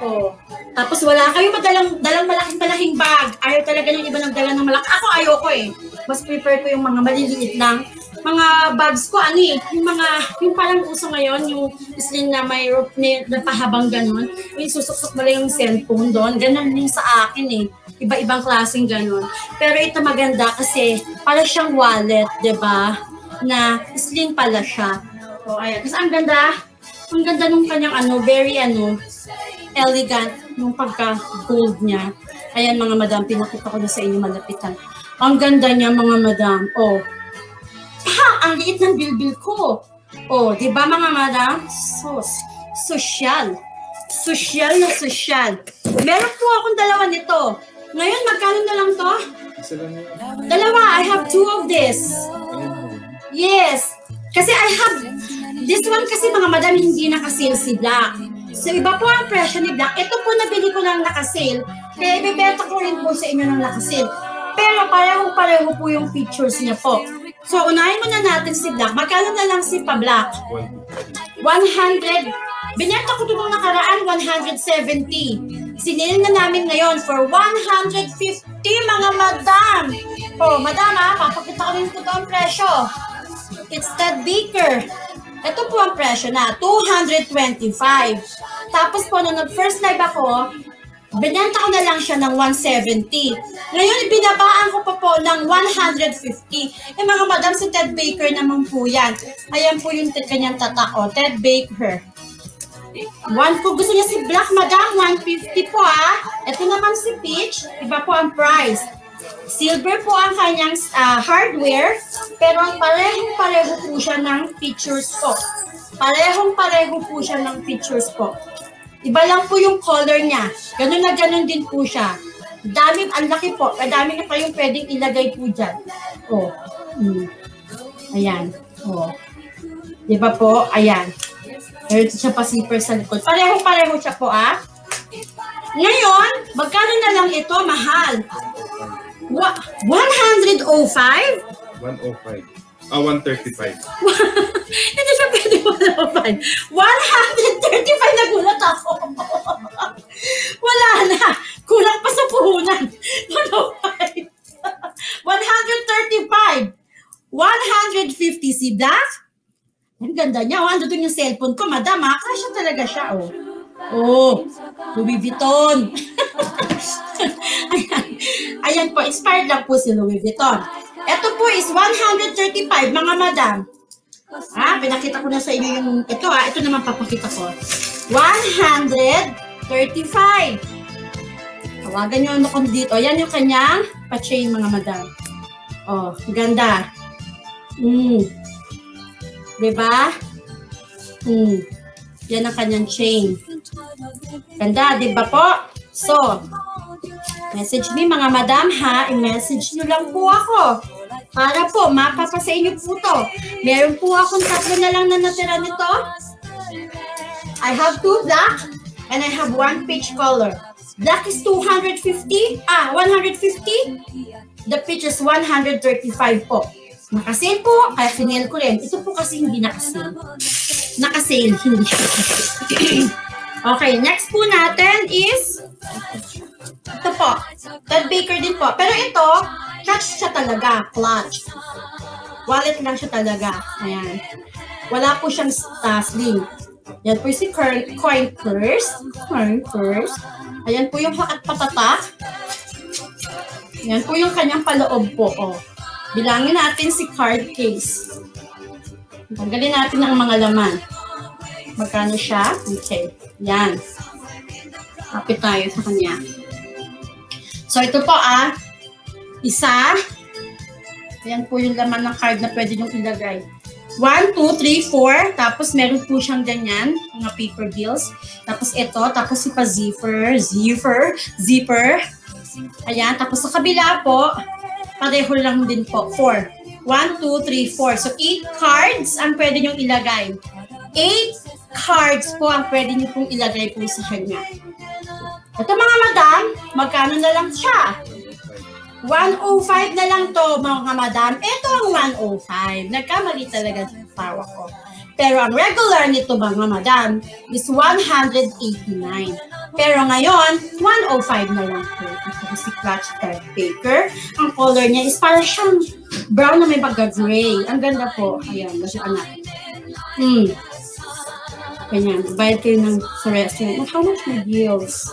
[SPEAKER 1] Oh. Tapos wala kayo madalang dalang malaking malaking bag. Ayaw talaga ng iba nagdala ng malaki. Ako ayoko eh. Mas prefer ko yung mga maliliit lang. Mga bags ko, ano eh, yung mga, yung parang uso ngayon, yung sling na may rope na, na pahabang ganun. Yung susuksok mo yung cellphone doon. Ganun din sa akin eh. Iba-ibang klaseng ganun. Pero ito maganda kasi para siyang wallet, ba? Na sling pala siya. So, ayan. Kasi ang ganda, ang ganda nung kanyang ano, very ano, elegant nung pagka-gold niya. Ayan mga madam, pinakita ko na sa inyo malapitan. Ang ganda niya mga madam. Oh. Ha! Ang liit ng bilbil ko. Oh, di ba mga madam? So, social. Social na social. Meron po akong dalawa nito. Ngayon, magkano na lang to? Dalawa. I have two of this. Yes. Kasi I have, this one kasi mga madam hindi naka-sale si Black. So iba po ang presyo ni Black. Ito po nabili ko lang naka-sale. Kaya ibebenta ko rin po sa inyo ng naka-sale. Pero pareho-pareho po yung features niya po. So unahin muna natin si Black. Magkano na lang si pa Black?
[SPEAKER 2] One.
[SPEAKER 1] 100. Binenta ko ito nakaraan, 170. Sinil na namin ngayon for 150 mga madam. Oh, madam ha, papakita ko rin po ito ang presyo. It's Ted Baker. Ito po ang presyo na, 225. Tapos po, nung nag-first live ako, binenta ko na lang siya ng 170. Ngayon, binabaan ko pa po ng 150. Eh mga madam, si Ted Baker naman po yan. Ayan po yung kanyang tatak, oh, Ted Baker. One po, gusto niya si Black, madam, 150 po ah. Ito naman si Peach, iba po ang price. Silver po ang kanyang ah, hardware, pero ang parehong-pareho po siya ng features po. Parehong-pareho po siya ng features po. Iba lang po yung color niya. Ganun na ganun din po siya. Dami, ang laki po. Madami na kayong pwedeng ilagay po dyan. Oh. Mm. Ayan. Oh. Di ba po? Ayan. Meron siya pa zipper sa likod. Pareho-pareho siya po, ah. Ngayon, magkano na lang ito, mahal? 105?
[SPEAKER 2] 105. Ah, 135.
[SPEAKER 1] Hindi siya pwede 105. 135 nagulat ako. Wala na. Kulang pa sa puhunan. 105. 135. 150 si Black. Ang ganda niya. Oh, ano doon yung cellphone ko, madam ha? Kasha talaga siya, oh. Oh, Louis Vuitton. ayan. ayan po, expired lang po si Louis Vuitton. Ito po is 135, mga madam. Ah, pinakita ko na sa inyo yung, ito ah, ito naman papakita ko. 135. Tawagan nyo ano kung dito. Yan yung kanyang pa-chain mga madam. Oh, ganda. Mm. Diba? Mm. Yan ang kanyang chain. Ganda, di ba po? So, message me mga madam ha. I-message nyo lang po ako. Para po, mapapa sa inyo po to. Meron po akong tatlo na lang na natira nito. I have two black and I have one peach color. Black is 250. Ah, 150. The peach is 135 po. Nakasale po, kaya finale ko rin. Ito po kasi hindi nakasale. Nakasale, hindi. okay, next po natin is ito po. Ted Baker din po. Pero ito, clutch siya talaga. Clutch. Wallet lang siya talaga. Ayan. Wala po siyang uh, sling. Yan po si coin, purse. Coin purse. Ayan po yung hakat patatak. Yan po yung kanyang paloob po. Oh. Bilangin natin si card case. Tanggalin natin ang mga laman. Magkano siya? Okay. Yan. Kapit tayo sa kanya. So ito po ah. Isa. Ayan po yung laman ng card na pwede nyo ilagay. 1, 2, 3, 4. Tapos meron po siyang ganyan, mga paper bills. Tapos ito, tapos si pa-zipper, zipper, zipper. Ayan, tapos sa kabila po, pareho lang din po, 4. 1, 2, 3, 4. So 8 cards ang pwede nyo ilagay. 8 cards po ang pwede nyo pong ilagay po sa kanya. Ito mga madam, magkano na lang siya? 105 na lang to mga madam. Ito ang 105. Nagkamali talaga sa tawa ko. Pero ang regular nito mga madam is 189. Pero ngayon, 105 na lang po. Ito si Clutch Ted Baker. Ang color niya is parang siyang brown na may pagka-gray. Ang ganda po. Ayan, lasyan natin. Hmm. Ganyan. Bayad kayo ng sa restaurant. How much my bills?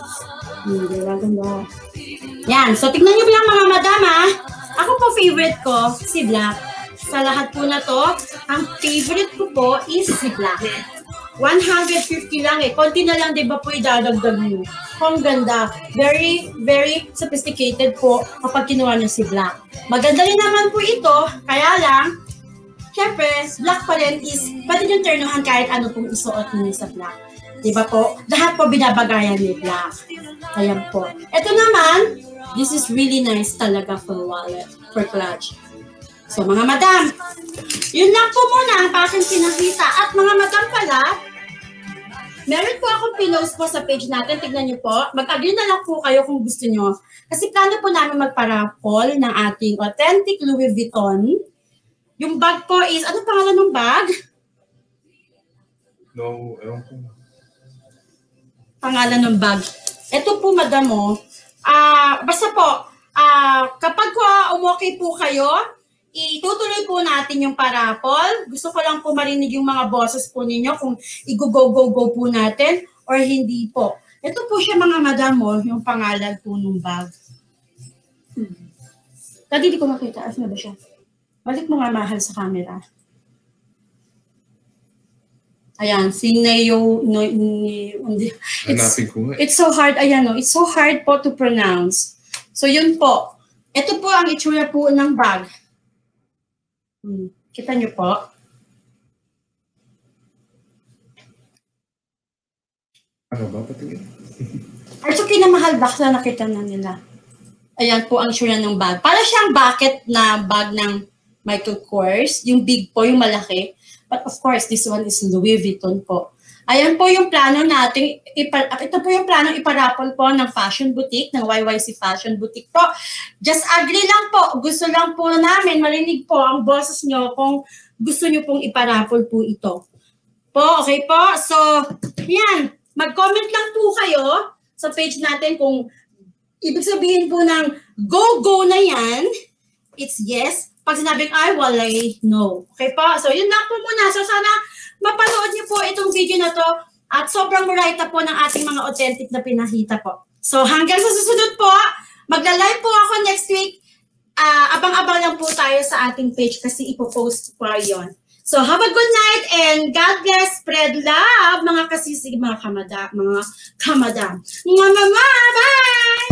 [SPEAKER 1] Hmm, diba? Ganda. Yan. So, tignan nyo lang mga madam. Ako po favorite ko, si Black. Sa lahat po na to, ang favorite ko po is si Black. 150 lang eh. Konti na lang, di ba po, idadagdag nyo. Ang ganda. Very, very sophisticated po kapag kinuha nyo si Black. Maganda rin naman po ito, kaya lang, syempre, Black pa rin is, pwede nyo turnuhan kahit ano pong isuot nyo sa Black. Di ba po? Lahat po binabagayan ni Black. Ayan po. Ito naman, this is really nice talaga for wallet, for clutch. So mga madam, yun lang po muna ang aking pinakita. At mga madam pala, meron po akong pinost po sa page natin. Tignan niyo po. Mag-agree na lang po kayo kung gusto niyo. Kasi plano po namin magparapol ng ating authentic Louis Vuitton. Yung bag po is, ano pangalan ng bag?
[SPEAKER 2] No, ewan ko.
[SPEAKER 1] pangalan ng bag. Ito po, madam, oh. Ah, basta po, ah, kapag ko umokay po kayo, itutuloy po natin yung parapol. Gusto ko lang po marinig yung mga bosses po ninyo kung i-go-go-go po natin or hindi po. Ito po siya mga madam mo, yung pangalan po ng bag. Hmm. Dati di ko makita. Asa na ba siya? Balik mo nga mahal sa camera. Ayan, si Neo, no, ni, hindi. It's, it's so hard, ayan o, it's so hard po to pronounce. So yun po. Ito po ang itsura po ng bag. Hmm. Kita niyo po.
[SPEAKER 2] Ano ba? Patingin.
[SPEAKER 1] Ay, so kinamahal box na nakita na nila. Ayan po ang itsura ng bag. Para siyang bucket na bag ng Michael Kors. Yung big po, yung malaki. But of course, this one is Louis Vuitton po. Ayan po yung plano natin. Ipa, ito po yung plano iparapol po ng fashion boutique, ng YYC Fashion Boutique po. Just agree lang po. Gusto lang po namin marinig po ang bosses nyo kung gusto nyo pong iparapol po ito. Po, okay po? So, yan. Mag-comment lang po kayo sa page natin kung ibig sabihin po ng go-go na yan, it's yes. Pag sinabing ay, walay, no. Okay po? So, yun lang po muna. So, sana mapanood niyo po itong video na to at sobrang murayta po ng ating mga authentic na pinahita po. So hanggang sa susunod po, magla-live po ako next week. Ah, abang-abang lang po tayo sa ating page kasi ipopost po yon. So have a good night and God bless, spread love mga kasisig, mga kamada, mga kamadam. Mga mama, bye!